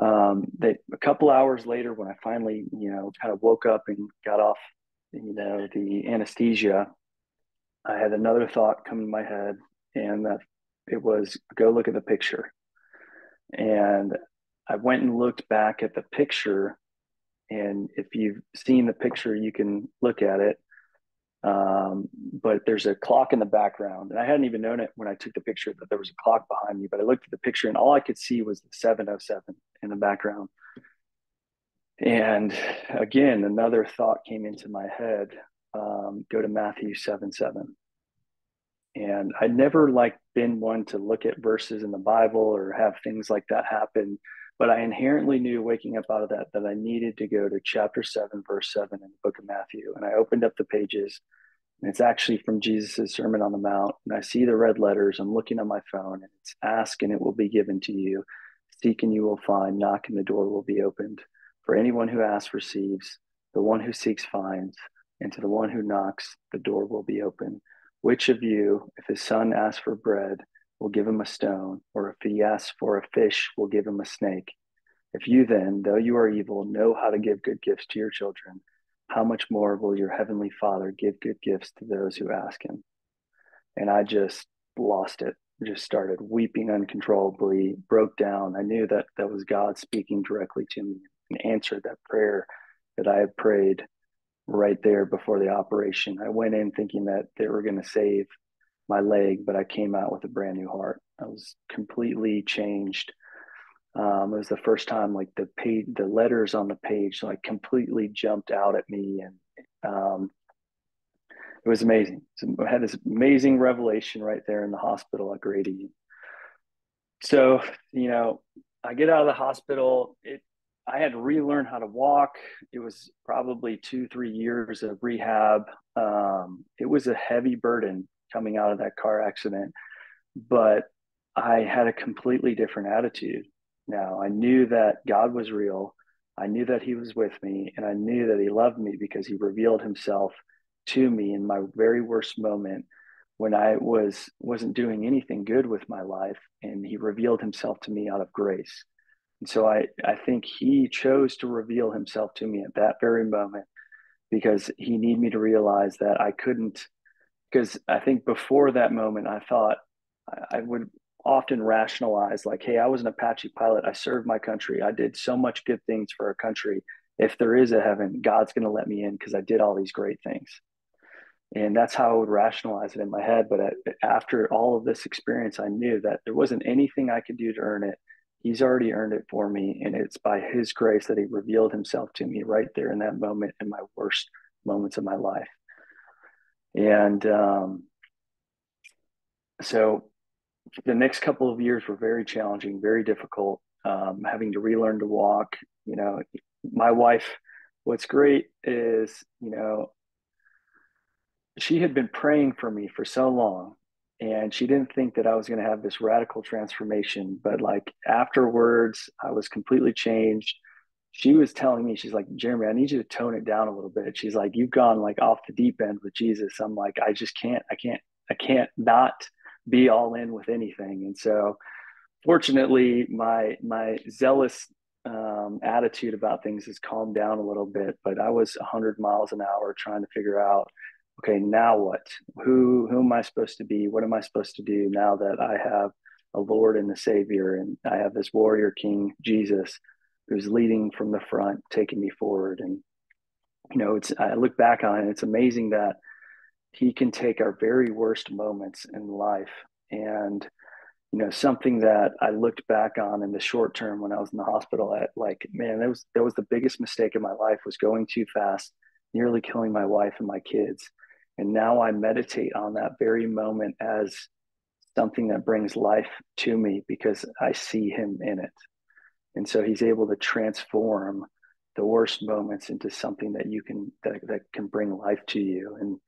Um, they, a couple hours later, when I finally, you know, kind of woke up and got off you know, the anesthesia, I had another thought come in my head, and that it was go look at the picture. And I went and looked back at the picture. And if you've seen the picture, you can look at it. Um, but there's a clock in the background. And I hadn't even known it when I took the picture that there was a clock behind me. But I looked at the picture and all I could see was the 707 in the background. And again, another thought came into my head um, go to Matthew 7 7. And I'd never like been one to look at verses in the Bible or have things like that happen. But I inherently knew waking up out of that that I needed to go to chapter 7, verse 7 in the book of Matthew. And I opened up the pages, and it's actually from Jesus' Sermon on the Mount. And I see the red letters. I'm looking on my phone, and it's ask and it will be given to you. Seek and you will find. Knock and the door will be opened. For anyone who asks receives, the one who seeks finds, and to the one who knocks, the door will be open. Which of you, if his son asks for bread, will give him a stone, or if he asks for a fish, will give him a snake? If you then, though you are evil, know how to give good gifts to your children, how much more will your heavenly Father give good gifts to those who ask him? And I just lost it, just started weeping uncontrollably, broke down. I knew that that was God speaking directly to me and answered that prayer that I had prayed right there before the operation. I went in thinking that they were going to save my leg, but I came out with a brand new heart. I was completely changed. Um, it was the first time like the page, the letters on the page, like completely jumped out at me, and um, it was amazing. So I had this amazing revelation right there in the hospital at Grady. So you know, I get out of the hospital. It I had to relearn how to walk. It was probably two, three years of rehab. Um, it was a heavy burden coming out of that car accident, but I had a completely different attitude. Now I knew that God was real. I knew that He was with me, and I knew that He loved me because He revealed Himself to me in my very worst moment when I was wasn't doing anything good with my life, and He revealed Himself to me out of grace. And so I, I think he chose to reveal himself to me at that very moment because he needed me to realize that I couldn't, because I think before that moment, I thought I would often rationalize, like, hey, I was an Apache pilot. I served my country. I did so much good things for our country. If there is a heaven, God's going to let me in because I did all these great things. And that's how I would rationalize it in my head. But after all of this experience, I knew that there wasn't anything I could do to earn it He's already earned it for me. And it's by his grace that he revealed himself to me right there in that moment in my worst moments of my life. And um, so the next couple of years were very challenging, very difficult, um, having to relearn to walk. You know, my wife, what's great is, you know, she had been praying for me for so long and she didn't think that I was going to have this radical transformation. But like afterwards, I was completely changed. She was telling me, she's like, Jeremy, I need you to tone it down a little bit. She's like, you've gone like off the deep end with Jesus. I'm like, I just can't, I can't, I can't not be all in with anything. And so, fortunately, my my zealous um, attitude about things has calmed down a little bit. But I was 100 miles an hour trying to figure out okay, now what? Who who am I supposed to be? What am I supposed to do now that I have a Lord and a Savior and I have this warrior king Jesus who's leading from the front, taking me forward. And you know, it's I look back on it, it's amazing that he can take our very worst moments in life and you know something that i looked back on in the short term when i was in the hospital at like man that was that was the biggest mistake in my life was going too fast nearly killing my wife and my kids and now I meditate on that very moment as something that brings life to me because I see him in it. And so he's able to transform the worst moments into something that you can that, that can bring life to you. And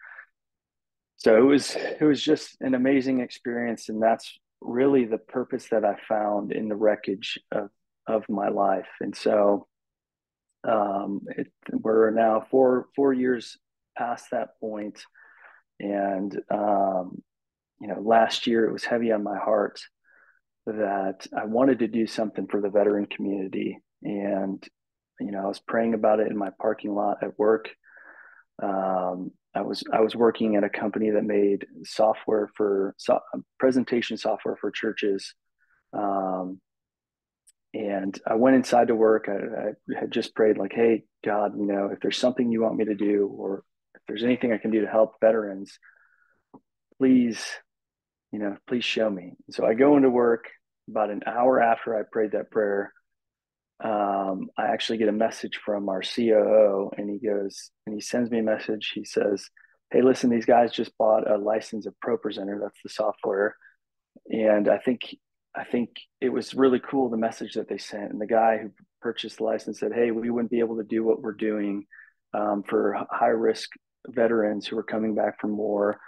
so it was it was just an amazing experience. And that's really the purpose that I found in the wreckage of of my life. And so um, it, we're now four four years past that point and, um, you know, last year it was heavy on my heart that I wanted to do something for the veteran community. And, you know, I was praying about it in my parking lot at work. Um, I was I was working at a company that made software for so, presentation software for churches, um, and I went inside to work. I, I, had just prayed like, "Hey, God, you know, if there's something you want me to do, or there's anything I can do to help veterans, please, you know, please show me." So I go into work. About an hour after I prayed that prayer, um, I actually get a message from our COO, and he goes and he sends me a message. He says, "Hey, listen, these guys just bought a license of ProPresenter. That's the software, and I think I think it was really cool the message that they sent. And the guy who purchased the license said, "Hey, we wouldn't be able to do what we're doing um, for high risk veterans who are coming back from war."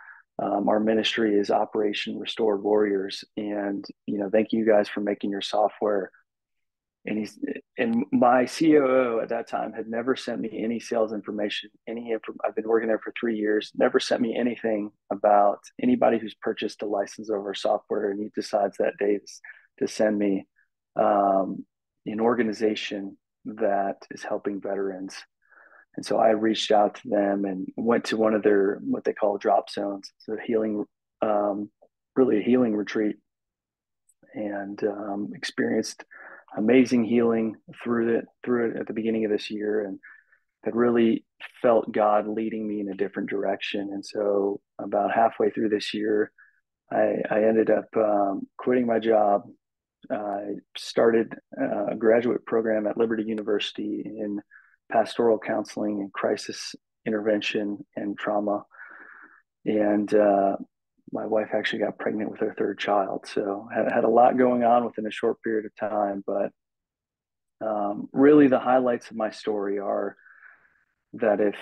Um, our ministry is Operation Restored Warriors, and you know, thank you guys for making your software and he's and my COO at that time had never sent me any sales information. Any I've been working there for three years. Never sent me anything about anybody who's purchased a license our software, and he decides that day to send me um, an organization that is helping veterans. And so I reached out to them and went to one of their what they call drop zones. It's a healing, um, really a healing retreat, and um, experienced amazing healing through it through it at the beginning of this year and had really felt God leading me in a different direction. And so about halfway through this year, I, I ended up um, quitting my job. I started a graduate program at Liberty University in pastoral counseling and crisis intervention and trauma. And uh, my wife actually got pregnant with her third child. So had, had a lot going on within a short period of time. But um, really, the highlights of my story are that if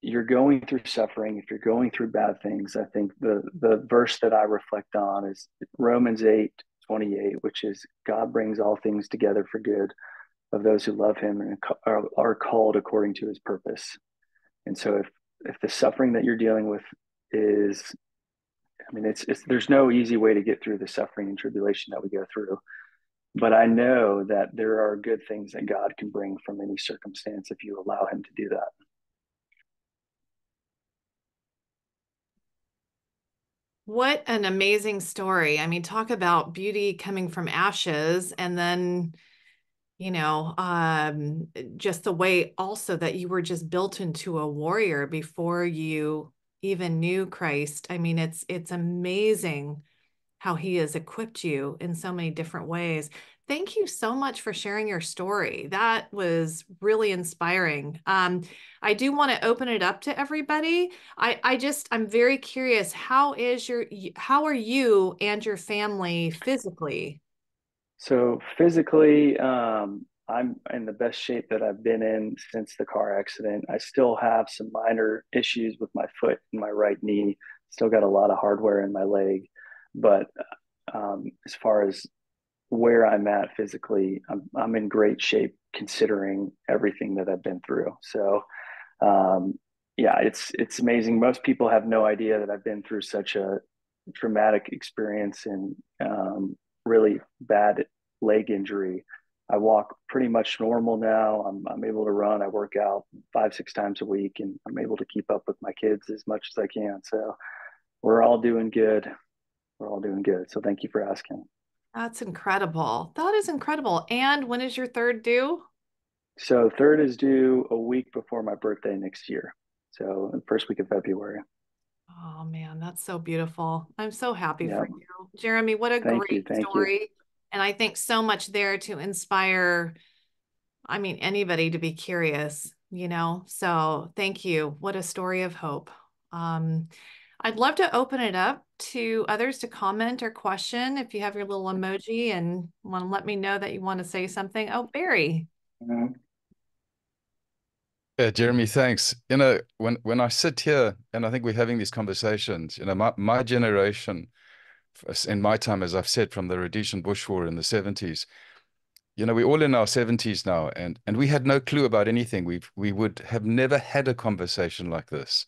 you're going through suffering, if you're going through bad things, I think the the verse that I reflect on is Romans 8, 28, which is God brings all things together for good of those who love him and are, are called according to his purpose. And so if if the suffering that you're dealing with is I mean, it's, it's there's no easy way to get through the suffering and tribulation that we go through. But I know that there are good things that God can bring from any circumstance if you allow Him to do that. What an amazing story. I mean, talk about beauty coming from ashes and then, you know, um, just the way also that you were just built into a warrior before you even knew Christ. I mean, it's it's amazing how he has equipped you in so many different ways. Thank you so much for sharing your story. That was really inspiring. Um, I do want to open it up to everybody. I, I just, I'm very curious. How is your, how are you and your family physically? So physically, um, I'm in the best shape that I've been in since the car accident. I still have some minor issues with my foot and my right knee. Still got a lot of hardware in my leg, but um, as far as where I'm at physically, I'm I'm in great shape considering everything that I've been through. So, um, yeah, it's it's amazing. Most people have no idea that I've been through such a traumatic experience and um, really bad leg injury I walk pretty much normal now. I'm, I'm able to run. I work out five, six times a week, and I'm able to keep up with my kids as much as I can. So we're all doing good. We're all doing good. So thank you for asking. That's incredible. That is incredible. And when is your third due? So third is due a week before my birthday next year. So first week of February. Oh man, that's so beautiful. I'm so happy yeah. for you. Jeremy, what a thank great you, story. You. And I think so much there to inspire, I mean, anybody to be curious, you know? So thank you. What a story of hope. Um, I'd love to open it up to others to comment or question if you have your little emoji and want to let me know that you want to say something. Oh, Barry. Mm-hmm. Yeah, Jeremy, thanks. You know, when when I sit here and I think we're having these conversations, you know, my, my generation in my time, as I've said, from the Rhodesian Bush War in the 70s, you know, we're all in our 70s now, and and we had no clue about anything. We we would have never had a conversation like this.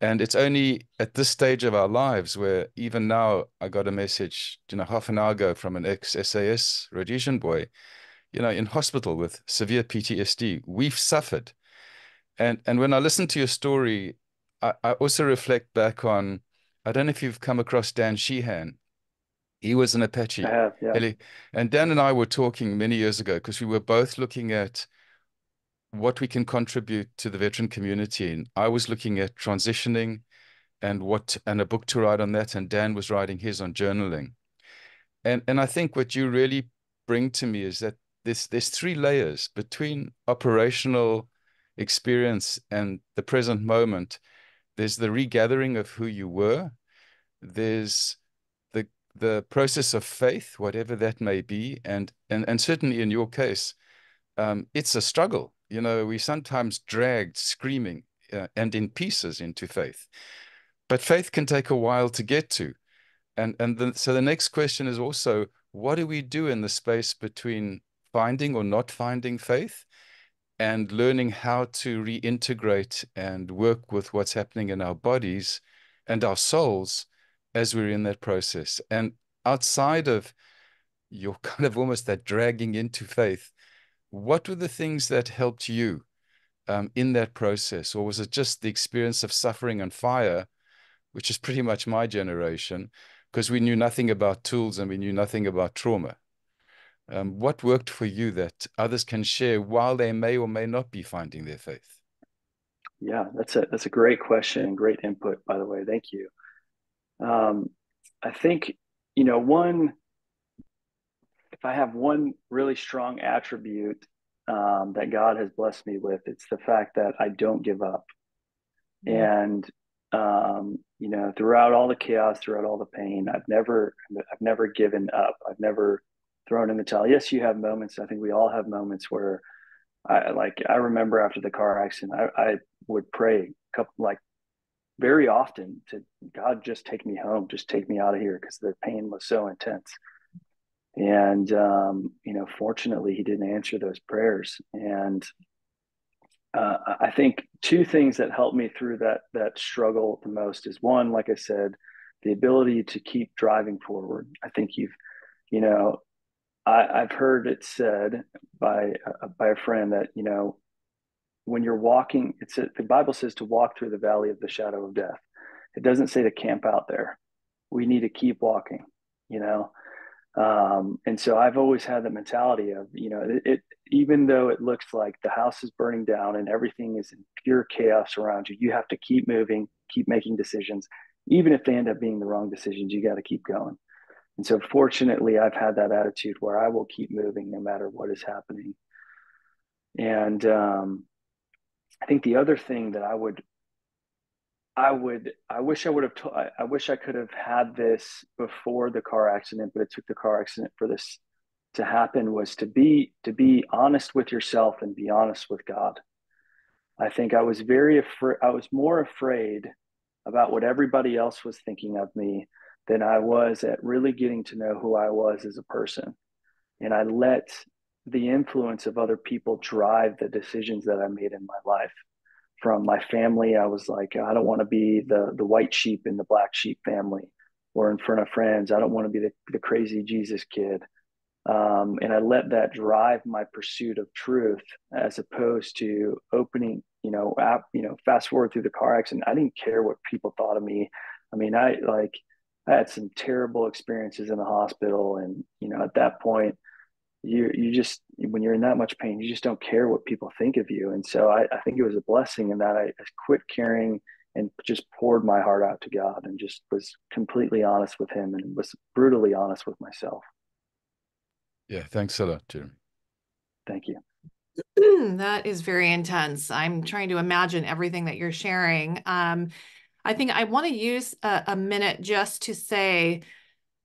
And it's only at this stage of our lives where even now I got a message, you know, half an hour ago from an ex-SAS Rhodesian boy, you know, in hospital with severe PTSD. We've suffered. And and when I listen to your story, I, I also reflect back on I don't know if you've come across Dan Sheehan. He was an Apache. I have, yeah. And Dan and I were talking many years ago because we were both looking at what we can contribute to the veteran community. And I was looking at transitioning and what and a book to write on that. And Dan was writing his on journaling. And and I think what you really bring to me is that there's there's three layers between operational experience and the present moment. There's the regathering of who you were. There's the the process of faith, whatever that may be, and and and certainly in your case, um, it's a struggle. You know, we sometimes dragged screaming uh, and in pieces into faith, but faith can take a while to get to. And and the, so the next question is also, what do we do in the space between finding or not finding faith and learning how to reintegrate and work with what's happening in our bodies and our souls as we're in that process. And outside of your kind of almost that dragging into faith, what were the things that helped you um, in that process? Or was it just the experience of suffering and fire, which is pretty much my generation, because we knew nothing about tools and we knew nothing about trauma? Um, what worked for you that others can share while they may or may not be finding their faith? Yeah, that's a that's a great question, great input. By the way, thank you. Um, I think you know one. If I have one really strong attribute um, that God has blessed me with, it's the fact that I don't give up. Mm-hmm. And um, you know, throughout all the chaos, throughout all the pain, I've never I've never given up. I've never thrown in the towel. Yes, you have moments. I think we all have moments where I like I remember after the car accident, I, I would pray a couple like very often to God just take me home, just take me out of here because the pain was so intense. And um, you know, fortunately, he didn't answer those prayers. And uh, I think two things that helped me through that that struggle the most is one, like I said, the ability to keep driving forward. I think you've, you know, I, have heard it said by uh, by a friend that you know when you're walking, it's a, the Bible says to walk through the valley of the shadow of death. It doesn't say to camp out there. We need to keep walking, you know. Um, and so I've always had the mentality of you know it, it even though it looks like the house is burning down and everything is in pure chaos around you, you have to keep moving, keep making decisions, even if they end up being the wrong decisions. You got to keep going. And so, fortunately, I've had that attitude where I will keep moving no matter what is happening. And um, I think the other thing that I would, I would, I wish I would have, I wish I could have had this before the car accident, but it took the car accident for this to happen was to be to be honest with yourself and be honest with God. I think I was very afraid. I was more afraid about what everybody else was thinking of me than I was at really getting to know who I was as a person. And I let the influence of other people drive the decisions that I made in my life. From my family, I was like, I don't want to be the the white sheep in the black sheep family, or in front of friends. I don't want to be the, the crazy Jesus kid. Um, and I let that drive my pursuit of truth, as opposed to opening, you know, app, you know, fast forward through the car accident. I didn't care what people thought of me. I mean, I like I had some terrible experiences in the hospital, and you know, at that point, you you just when you're in that much pain, you just don't care what people think of you. And so I, I think it was a blessing in that I, I quit caring and just poured my heart out to God and just was completely honest with Him and was brutally honest with myself. Yeah, thanks a lot, Jim. Thank you. that is very intense. I'm trying to imagine everything that you're sharing. Um, I think I want to use a, a minute just to say,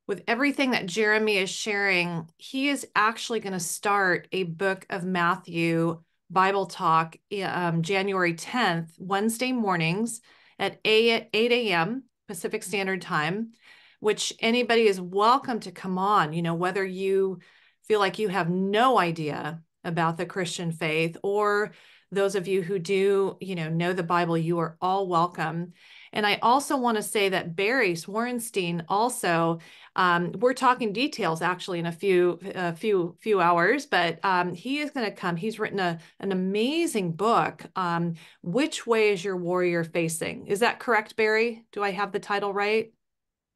with everything that Jeremy is sharing, he is actually going to start a book of Matthew Bible talk um, January 10th, Wednesday mornings at 8, 8 a.m. Pacific Standard Time, which anybody is welcome to come on. You know, whether you feel like you have no idea about the Christian faith or those of you who do, you know, know the Bible, you are all welcome. And I also want to say that Barry Swarenstein also, um, we're talking details actually in a few a few few hours, but um, he is going to come. He's written a an amazing book. Um, Which way is your warrior facing? Is that correct, Barry? Do I have the title right?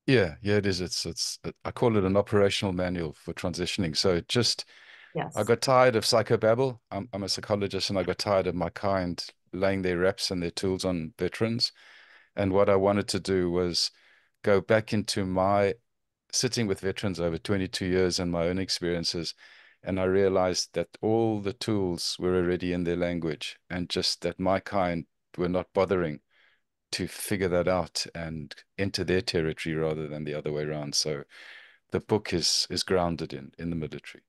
Yeah, yeah, it is. It's it's I call it an operational manual for transitioning. So it just yes. I got tired of psychobabble. I'm I'm a psychologist and I got tired of my kind laying their reps and their tools on veterans. And what I wanted to do was go back into my sitting with veterans over 22 years and my own experiences. And I realized that all the tools were already in their language and just that my kind were not bothering to figure that out and enter their territory rather than the other way around. So the book is is grounded in in the military.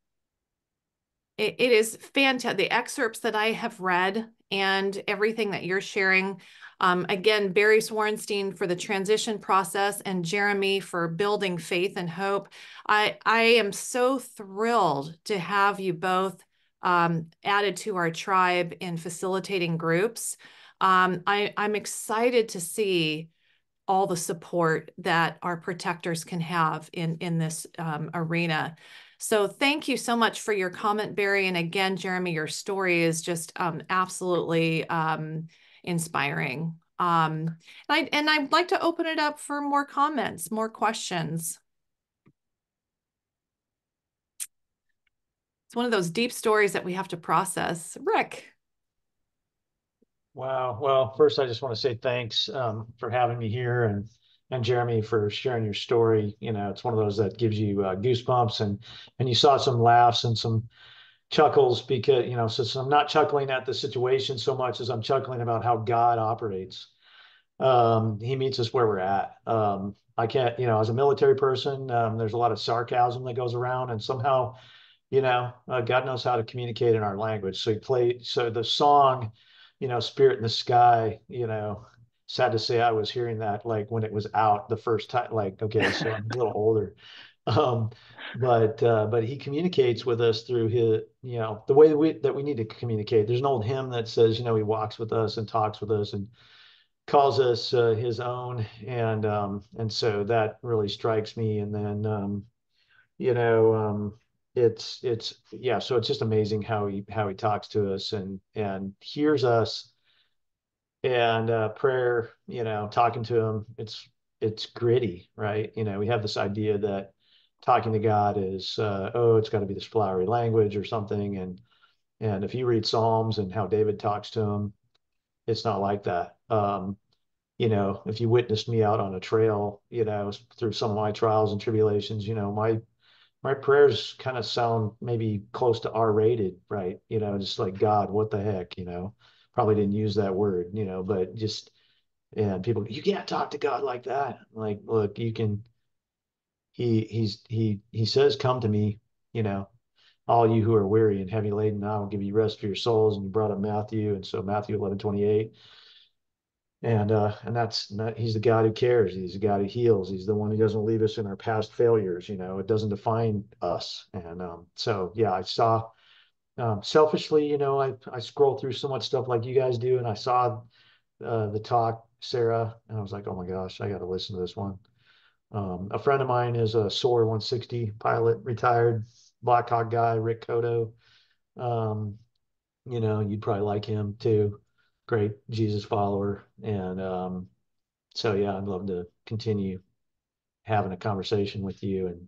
it, it is fantastic. The excerpts that I have read and everything that you're sharing. Um, again, Barry Swarenstein for the transition process and Jeremy for building faith and hope. I, I am so thrilled to have you both um, added to our tribe in facilitating groups. Um, I, I'm excited to see all the support that our protectors can have in, in this um, arena. So thank you so much for your comment, Barry. And again, Jeremy, your story is just um, absolutely um, inspiring. Um, and, I, and I'd like to open it up for more comments, more questions. It's one of those deep stories that we have to process. Rick. Wow. Well, first, I just want to say thanks um, for having me here and and Jeremy for sharing your story. You know, it's one of those that gives you uh, goosebumps and and you saw some laughs and some chuckles because you know, so I'm not chuckling at the situation so much as I'm chuckling about how God operates. Um, he meets us where we're at. Um, I can't, you know, as a military person, um, there's a lot of sarcasm that goes around, and somehow, you know, uh, God knows how to communicate in our language. So he played. So the song you know, Spirit in the Sky, you know, sad to say I was hearing that like when it was out the first time, like, okay, so I'm a little older. Um, but uh, but he communicates with us through his, you know, the way that we that we need to communicate. There's an old hymn that says, you know, he walks with us and talks with us and calls us uh, his own, and um, and so that really strikes me. And then um, you know, um, it's it's yeah so it's just amazing how he how he talks to us and and hears us and uh prayer you know talking to him it's it's gritty right you know we have this idea that talking to god is uh oh it's got to be this flowery language or something and and if you read psalms and how david talks to him it's not like that um you know if you witnessed me out on a trail you know through some of my trials and tribulations you know my my prayers kind of sound maybe close to R rated, right? You know, just like God, what the heck, you know? Probably didn't use that word, you know, but just and people, you can't talk to God like that. Like, look, you can. He he's he he says, "Come to me," you know, all you who are weary and heavy laden, I will give you rest for your souls. And you brought up Matthew, and so Matthew eleven twenty eight and uh, and that's not, he's the God who cares. He's the God who heals. He's the one who doesn't leave us in our past failures. You know, it doesn't define us. And um, so, yeah, I saw um, selfishly, you know, I I scroll through so much stuff like you guys do, and I saw uh, the talk, Sara, and I was like, oh my gosh, I got to listen to this one. Um, a friend of mine is a SOAR 160 pilot, retired Black Hawk guy, Rick Cotto. Um, you know, you'd probably like him too great Jesus follower. And um, so, yeah, I'd love to continue having a conversation with you and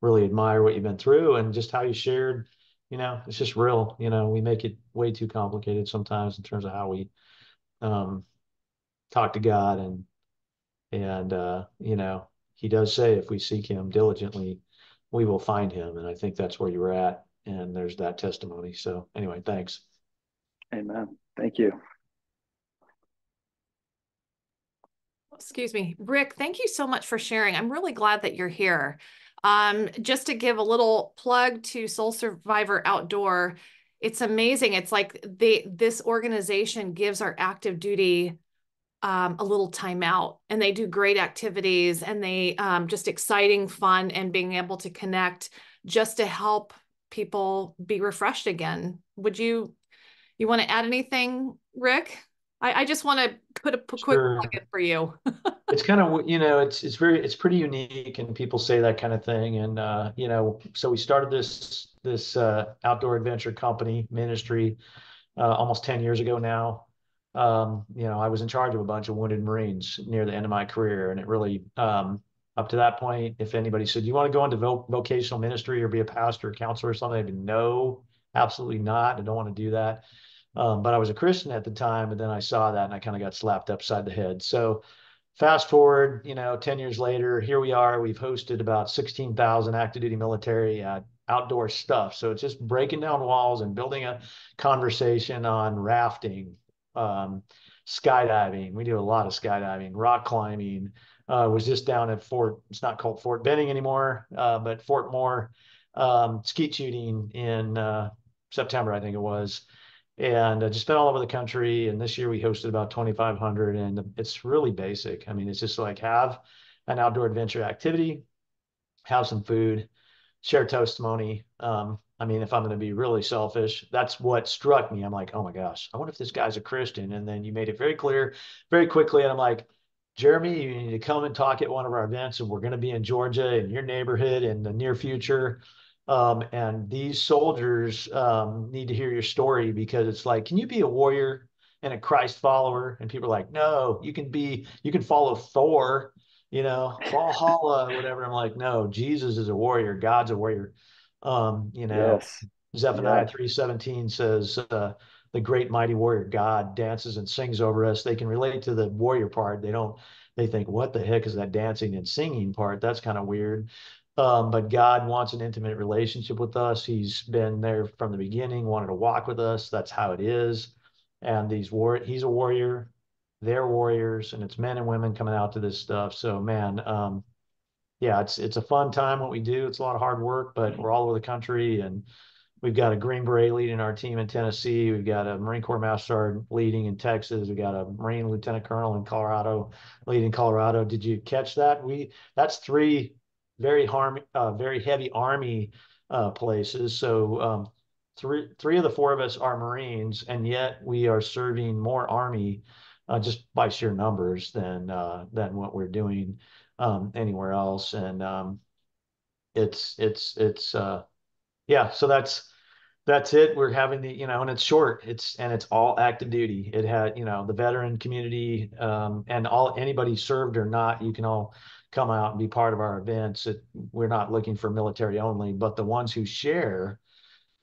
really admire what you've been through and just how you shared. You know, it's just real. You know, we make it way too complicated sometimes in terms of how we um, talk to God and and uh, you know, He does say if we seek Him diligently, we will find Him, and I think that's where you're at. And there's that testimony. So anyway, thanks. Amen. Thank you. excuse me, Rick, thank you so much for sharing. I'm really glad that you're here. Um, just to give a little plug to Soul Survivor Outdoor, it's amazing. It's like they this organization gives our active duty um, a little time out and they do great activities and they um, just exciting fun and being able to connect just to help people be refreshed again. Would you you want to add anything, Rick? I, I just want to put a quick Sure. plug in for you. it's kind of you know it's it's very it's pretty unique and people say that kind of thing and uh you know so we started this this uh outdoor adventure company ministry uh almost 10 years ago now um you know I was in charge of a bunch of wounded marines near the end of my career and it really um up to that point if anybody said you want to go into vo- vocational ministry or be a pastor or counselor or something I'd be no absolutely not I don't want to do that um, but I was a Christian at the time, and then I saw that and I kind of got slapped upside the head. So fast forward, you know, 10 years later, here we are. We've hosted about 16,000 active duty military uh, outdoor stuff. So it's just breaking down walls and building a conversation on rafting, um, skydiving. We do a lot of skydiving, rock climbing. Uh, was just down at Fort, it's not called Fort Benning anymore, uh, but Fort Moore, um, skeet shooting in uh, September, I think it was and uh, just been all over the country. And this year we hosted about 2,500, and it's really basic. I mean, it's just like have an outdoor adventure activity, have some food, share testimony. Um, I mean, if I'm going to be really selfish, that's what struck me. I'm like, oh my gosh, I wonder if this guy's a Christian. And then you made it very clear, very quickly, and I'm like. Jeremy, you need to come and talk at one of our events, and we're going to be in Georgia in your neighborhood in the near future. Um, and these soldiers um, need to hear your story because it's like, can you be a warrior and a Christ follower? And people are like, no, you can be, you can follow Thor, you know, Valhalla, whatever. I'm like, no, Jesus is a warrior. God's a warrior. Um, you know, yes. Zephaniah yeah. 3:17 says, uh, the great mighty warrior God dances and sings over us. They can relate to the warrior part. They don't, they think, what the heck is that dancing and singing part? That's kind of weird. Um, but God wants an intimate relationship with us. He's been there from the beginning, wanted to walk with us. That's how it is. And these war, he's a warrior, they're warriors, and it's men and women coming out to this stuff. So man, um, yeah, it's it's a fun time what we do. It's a lot of hard work, but we're all over the country, and we've got a Green Beret leading our team in Tennessee. We've got a Marine Corps Master Sergeant leading in Texas. We've got a Marine Lieutenant Colonel in Colorado leading Colorado. Did you catch that? We that's three very harm, uh, very heavy army uh, places. So um, three three of the four of us are Marines, and yet we are serving more army uh, just by sheer numbers than uh, than what we're doing um, anywhere else. And um, it's it's it's uh, yeah. So that's that's it. We're having the, you know, and it's short. It's and it's all active duty. It had, you know, the veteran community um, and all anybody served or not, you can all come out and be part of our events. It, we're not looking for military only, but the ones who share,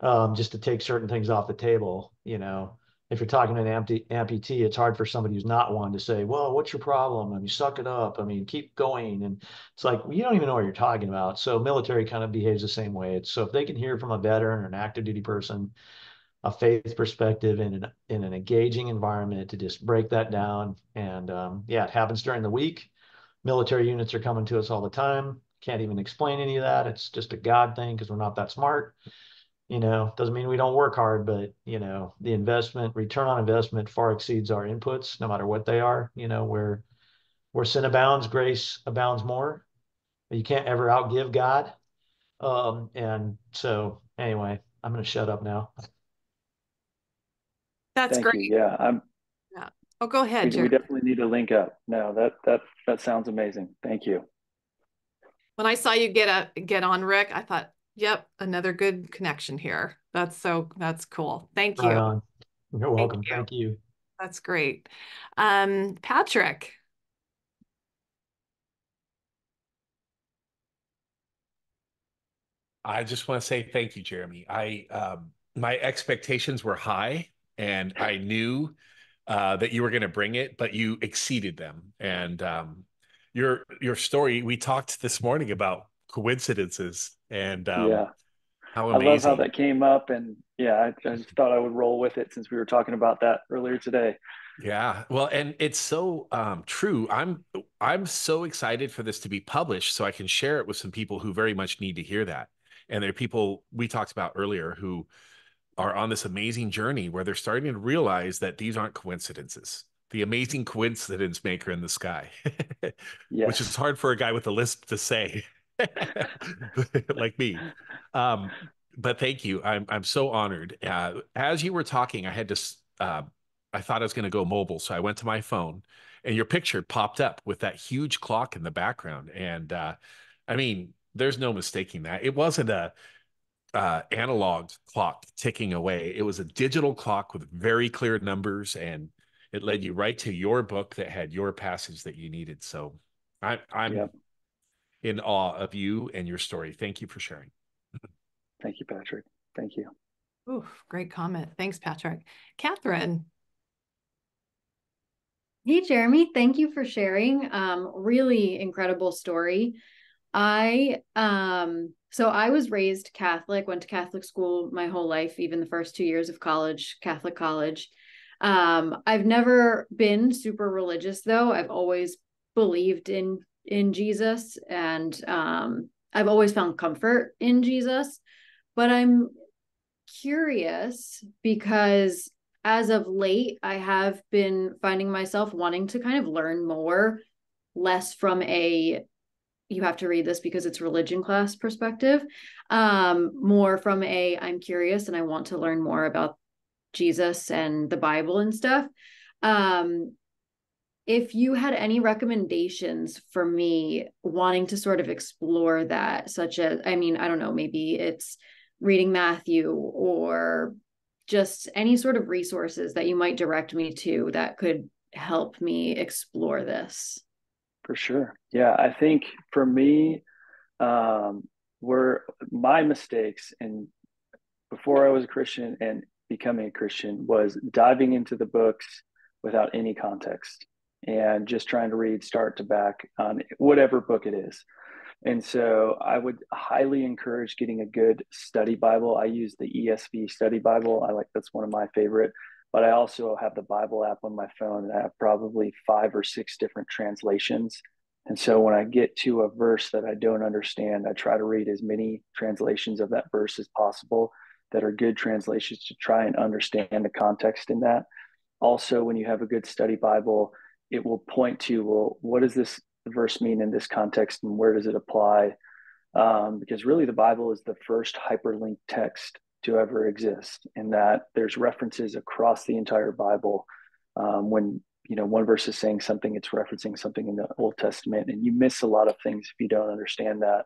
um, just to take certain things off the table. You know, if you're talking to an amputee, amputee, it's hard for somebody who's not one to say, "Well, what's your problem?" I mean, suck it up. I mean, keep going. And it's like you don't even know what you're talking about. So military kind of behaves the same way. It's, so if they can hear from a veteran or an active duty person a faith perspective in an in an engaging environment to just break that down and um, yeah it happens during the week military units are coming to us all the time. Can't even explain any of that. It's just a God thing because we're not that smart. You know, doesn't mean we don't work hard, but you know, the investment, return on investment far exceeds our inputs, no matter what they are. You know, where where sin abounds, grace abounds more. You can't ever outgive God. Um, and so anyway, I'm gonna shut up now. That's Thank great. You. Yeah, I'm Oh, go ahead, we, we, definitely need to link up. No, that that that sounds amazing. Thank you. When I saw you get a get on, Rick, I thought, "Yep, another good connection here." That's so that's cool. Thank you. Right You're welcome. Thank you. Thank you. That's great, um, Patrick. I just want to say thank you, Jeremy. I um, my expectations were high, and I knew uh, that you were going to bring it, but you exceeded them. And um, your your story, we talked this morning about coincidences and um, yeah, how amazing. I love how that came up, and yeah, I, I just thought I would roll with it since we were talking about that earlier today. Yeah, well, and it's so um, true. I'm I'm so excited for this to be published, so I can share it with some people who very much need to hear that. And there are people we talked about earlier who are on this amazing journey where they're starting to realize that these aren't coincidences. The amazing coincidence maker in the sky, yes. which is hard for a guy with a lisp to say, like me. Um, but thank you. I'm I'm so honored. Uh, as you were talking, I had to uh, I thought I was going to go mobile. So I went to my phone and your picture popped up with that huge clock in the background. And uh, I mean, there's no mistaking that. It wasn't a uh, analog clock ticking away. It was a digital clock with very clear numbers, and it led you right to your book that had your passage that you needed. So I, I'm yep. in awe of you and your story. Thank you for sharing. Thank you, Patrick. Thank you. Ooh, great comment. Thanks, Patrick. Catherine. Hey, Jeremy. Thank you for sharing. Um, really incredible story. I um so I was raised Catholic, went to Catholic school my whole life, even the first two years of college, Catholic college. Um, I've never been super religious though. I've always believed in in Jesus and um I've always found comfort in Jesus. But I'm curious because as of late, I have been finding myself wanting to kind of learn more, less from a you have to read this because it's religion class perspective, um, more from a I'm curious and I want to learn more about Jesus and the Bible and stuff. Um, if you had any recommendations for me wanting to sort of explore that, such as, I mean, I don't know, maybe it's reading Matthew or just any sort of resources that you might direct me to that could help me explore this. For sure. Yeah, I think for me, um, were my mistakes and before I was a Christian and becoming a Christian was diving into the books without any context and just trying to read start to back on whatever book it is. And so I would highly encourage getting a good study Bible. I use the ESV study Bible. I like that's one of my favorite. But I also have the Bible app on my phone and I have probably five or six different translations. And so when I get to a verse that I don't understand, I try to read as many translations of that verse as possible that are good translations to try and understand the context in that. Also, when you have a good study Bible, it will point to, well, what does this verse mean in this context and where does it apply? Um, because really, the Bible is the first hyperlinked text to ever exist, in that there's references across the entire Bible. Um, when you know one verse is saying something, it's referencing something in the Old Testament, and you miss a lot of things if you don't understand that.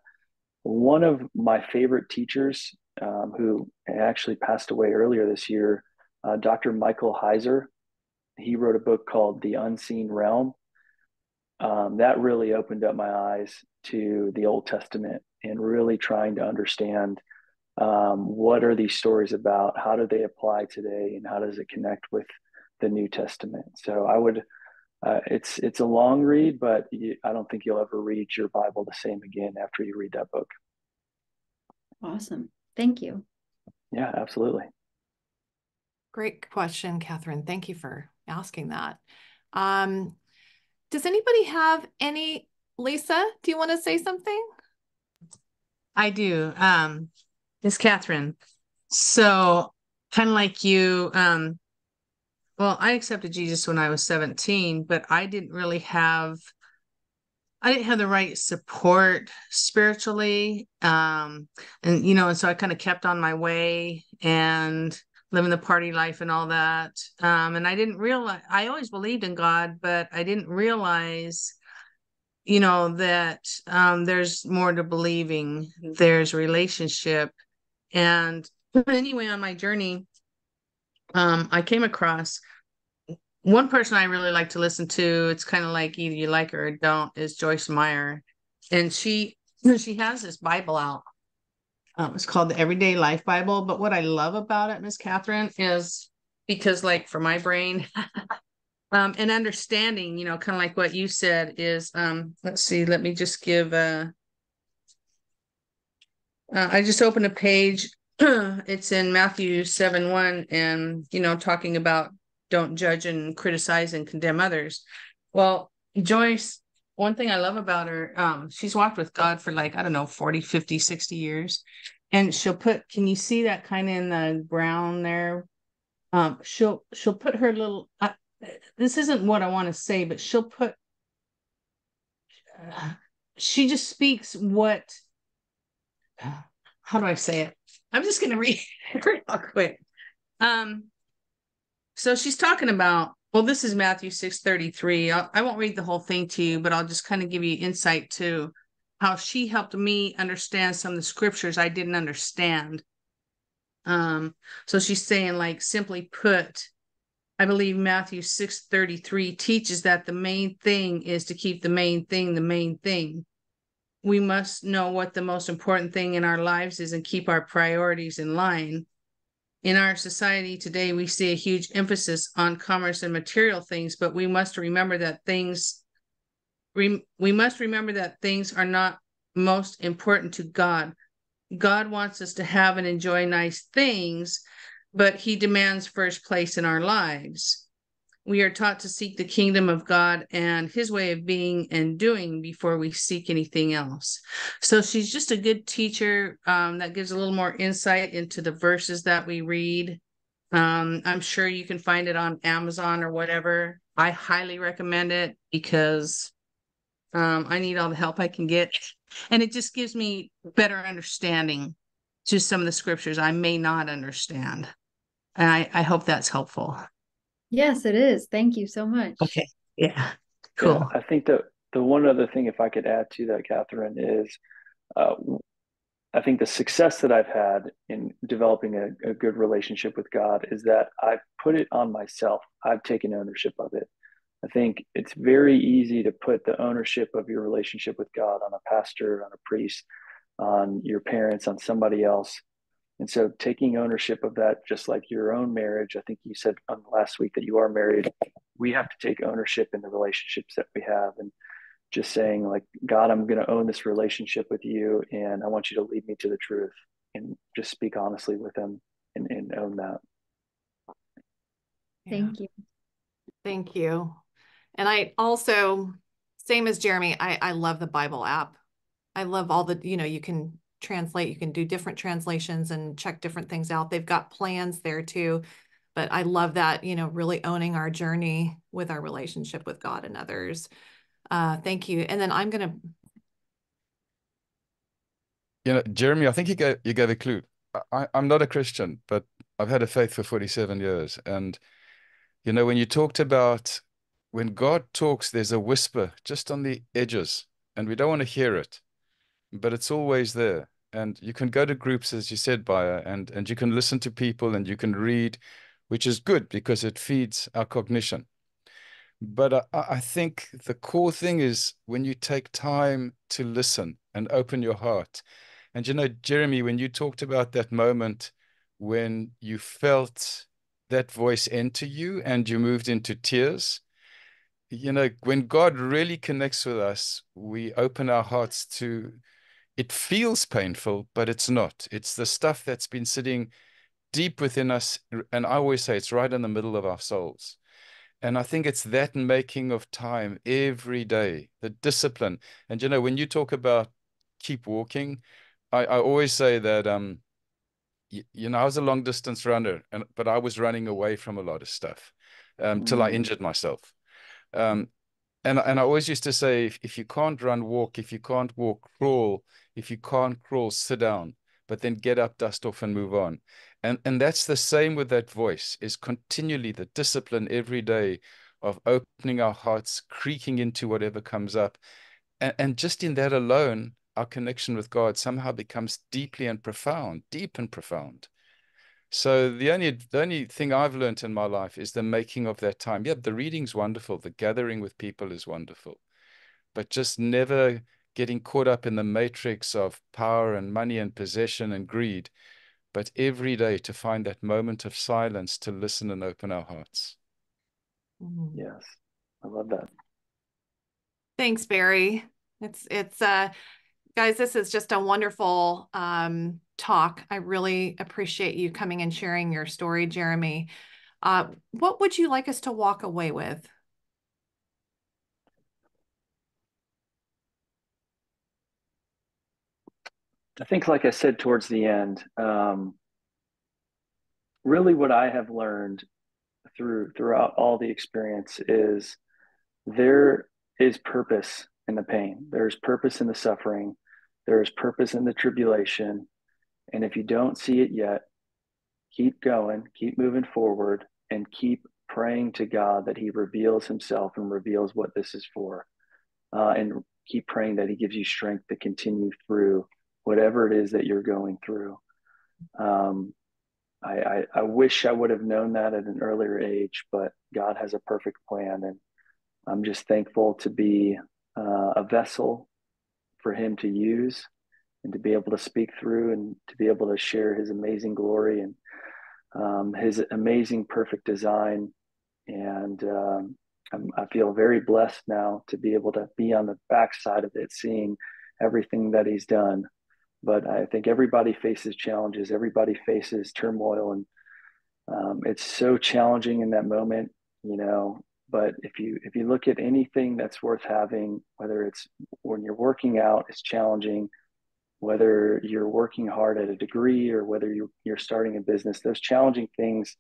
One of my favorite teachers, um, who actually passed away earlier this year, uh, Dr. Michael Heiser, he wrote a book called The Unseen Realm um, that really opened up my eyes to the Old Testament and really trying to understand um, what are these stories about, how do they apply today, and how does it connect with the New Testament. So I would, uh, it's it's a long read, but you, I don't think you'll ever read your Bible the same again after you read that book. Awesome, thank you. Yeah, absolutely. Great question, Catherine. Thank you for asking that. Um, does anybody have any? Lisa, do you want to say something? I do. Um, it's Catherine. So, kind of like you, um, well, I accepted Jesus when I was 17, but I didn't really have I didn't have the right support spiritually. Um, and you know, and so I kind of kept on my way and living the party life and all that. Um, and I didn't realize, I always believed in God, but I didn't realize, you know, that um, there's more to believing, there's relationship. And anyway, on my journey, um, I came across one person I really like to listen to. It's kind of like either you like her or don't, is Joyce Meyer. And she she has this Bible out um, it's called the Everyday Life Bible. But what I love about it, Miss Catherine, is because, like, for my brain, um, and understanding, you know, kind of like what you said is, um, let's see, let me just give a. Uh, I just opened a page. it's in Matthew 7 1, and, you know, talking about don't judge and criticize and condemn others. Well, Joyce one thing I love about her, um, she's walked with God for like, I don't know, 40, 50, 60 years. And she'll put, can you see that kind of in the brown there? Um, she'll she'll put her little this isn't what I want to say, but she'll put uh, she just speaks what how do I say it? I'm just gonna read it real quick. Um So she's talking about, well, this is Matthew 6 33. I'll, I won't read the whole thing to you, but I'll just kind of give you insight to how she helped me understand some of the scriptures I didn't understand. Um, so she's saying, like, simply put, I believe Matthew 6 33 teaches that the main thing is to keep the main thing the main thing. We must know what the most important thing in our lives is and keep our priorities in line in our society today, we see a huge emphasis on commerce and material things, but we must remember that things we must remember that things are not most important to God. God wants us to have and enjoy nice things, but he demands first place in our lives we are taught to seek the kingdom of God and his way of being and doing before we seek anything else. So she's just a good teacher um, that gives a little more insight into the verses that we read. Um, I'm sure you can find it on Amazon or whatever. I highly recommend it because um, I need all the help I can get. And it just gives me better understanding to some of the scriptures I may not understand. And I, I hope that's helpful. Yes, it is. Thank you so much. Okay. Yeah. Cool. Yeah, I think that the one other thing, if I could add to that, Catherine, is uh, I think the success that I've had in developing a, a, good relationship with God is that I've put it on myself. I've taken ownership of it. I think it's very easy to put the ownership of your relationship with God on a pastor, on a priest, on your parents, on somebody else. And so taking ownership of that, just like your own marriage, I think you said on last week that you are married. We have to take ownership in the relationships that we have and just saying like, God, I'm going to own this relationship with you. And I want you to lead me to the truth and just speak honestly with him and, and own that. Thank you. Thank you. And I also, same as Jeremy, I, I love the Bible app. I love all the, you know, you can translate. You can do different translations and check different things out. They've got plans there too. But I love that, you know, really owning our journey with our relationship with God and others. Uh, thank you. And then I'm going to. You know, Jeremy, I think you gave, you gave a clue. I, I'm not a Christian, but I've had a faith for 47 years. And, you know, when you talked about when God talks, there's a whisper just on the edges, and we don't want to hear it but it's always there. And you can go to groups, as you said, Baya, and, and you can listen to people and you can read, which is good because it feeds our cognition. But I, I think the core thing is when you take time to listen and open your heart. And you know, Jeremy, when you talked about that moment when you felt that voice enter you and you moved into tears, you know, when God really connects with us, we open our hearts to it feels painful, but it's not. It's the stuff that's been sitting deep within us. And I always say it's right in the middle of our souls. And I think it's that making of time every day, the discipline. And, you know, when you talk about keep walking, I, I always say that, um, you, you know, I was a long distance runner, and but I was running away from a lot of stuff um, mm. till I mm. injured myself. Um, and and I always used to say, if, if you can't run, walk. If you can't walk, crawl if you can't crawl, sit down, but then get up, dust off, and move on. And and that's the same with that voice, is continually the discipline every day of opening our hearts, creaking into whatever comes up. And, and just in that alone, our connection with God somehow becomes deeply and profound, deep and profound. So the only the only thing I've learned in my life is the making of that time. Yeah, the reading's wonderful, the gathering with people is wonderful, but just never getting caught up in the matrix of power and money and possession and greed, but every day to find that moment of silence to listen and open our hearts. Mm-hmm. Yes, I love that. Thanks, Barry. It's it's uh guys, this is just a wonderful um talk. I really appreciate you coming and sharing your story, Jeremy. Uh, what would you like us to walk away with? I think, like I said towards the end, um, really what I have learned through throughout all the experience is there is purpose in the pain. There's purpose in the suffering. There is purpose in the tribulation. And if you don't see it yet, keep going, keep moving forward, and keep praying to God that He reveals Himself and reveals what this is for. Uh, and keep praying that He gives you strength to continue through whatever it is that you're going through. Um, I, I, I, wish I would have known that at an earlier age, but God has a perfect plan. And I'm just thankful to be uh, a vessel for Him to use and to be able to speak through and to be able to share His amazing glory and um, His amazing, perfect design. And um, i feel very blessed now to be able to be on the backside of it, seeing everything that He's done but I think everybody faces challenges. Everybody faces turmoil, and um, it's so challenging in that moment, you know. But if you if you look at anything that's worth having, whether it's when you're working out, it's challenging. Whether you're working hard at a degree or whether you, you're starting a business, those challenging things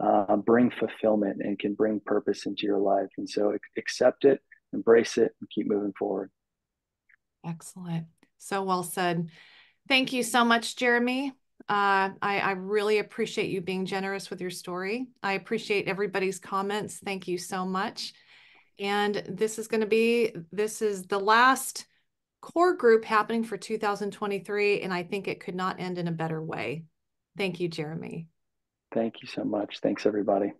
uh, bring fulfillment and can bring purpose into your life. And so accept it, embrace it, and keep moving forward. Excellent. So well said. Thank you so much, Jeremy. Uh, I, I, really appreciate you being generous with your story. I appreciate everybody's comments. Thank you so much. And this is going to be, this is the last core group happening for 2023. And I think it could not end in a better way. Thank you, Jeremy. Thank you so much. Thanks, everybody.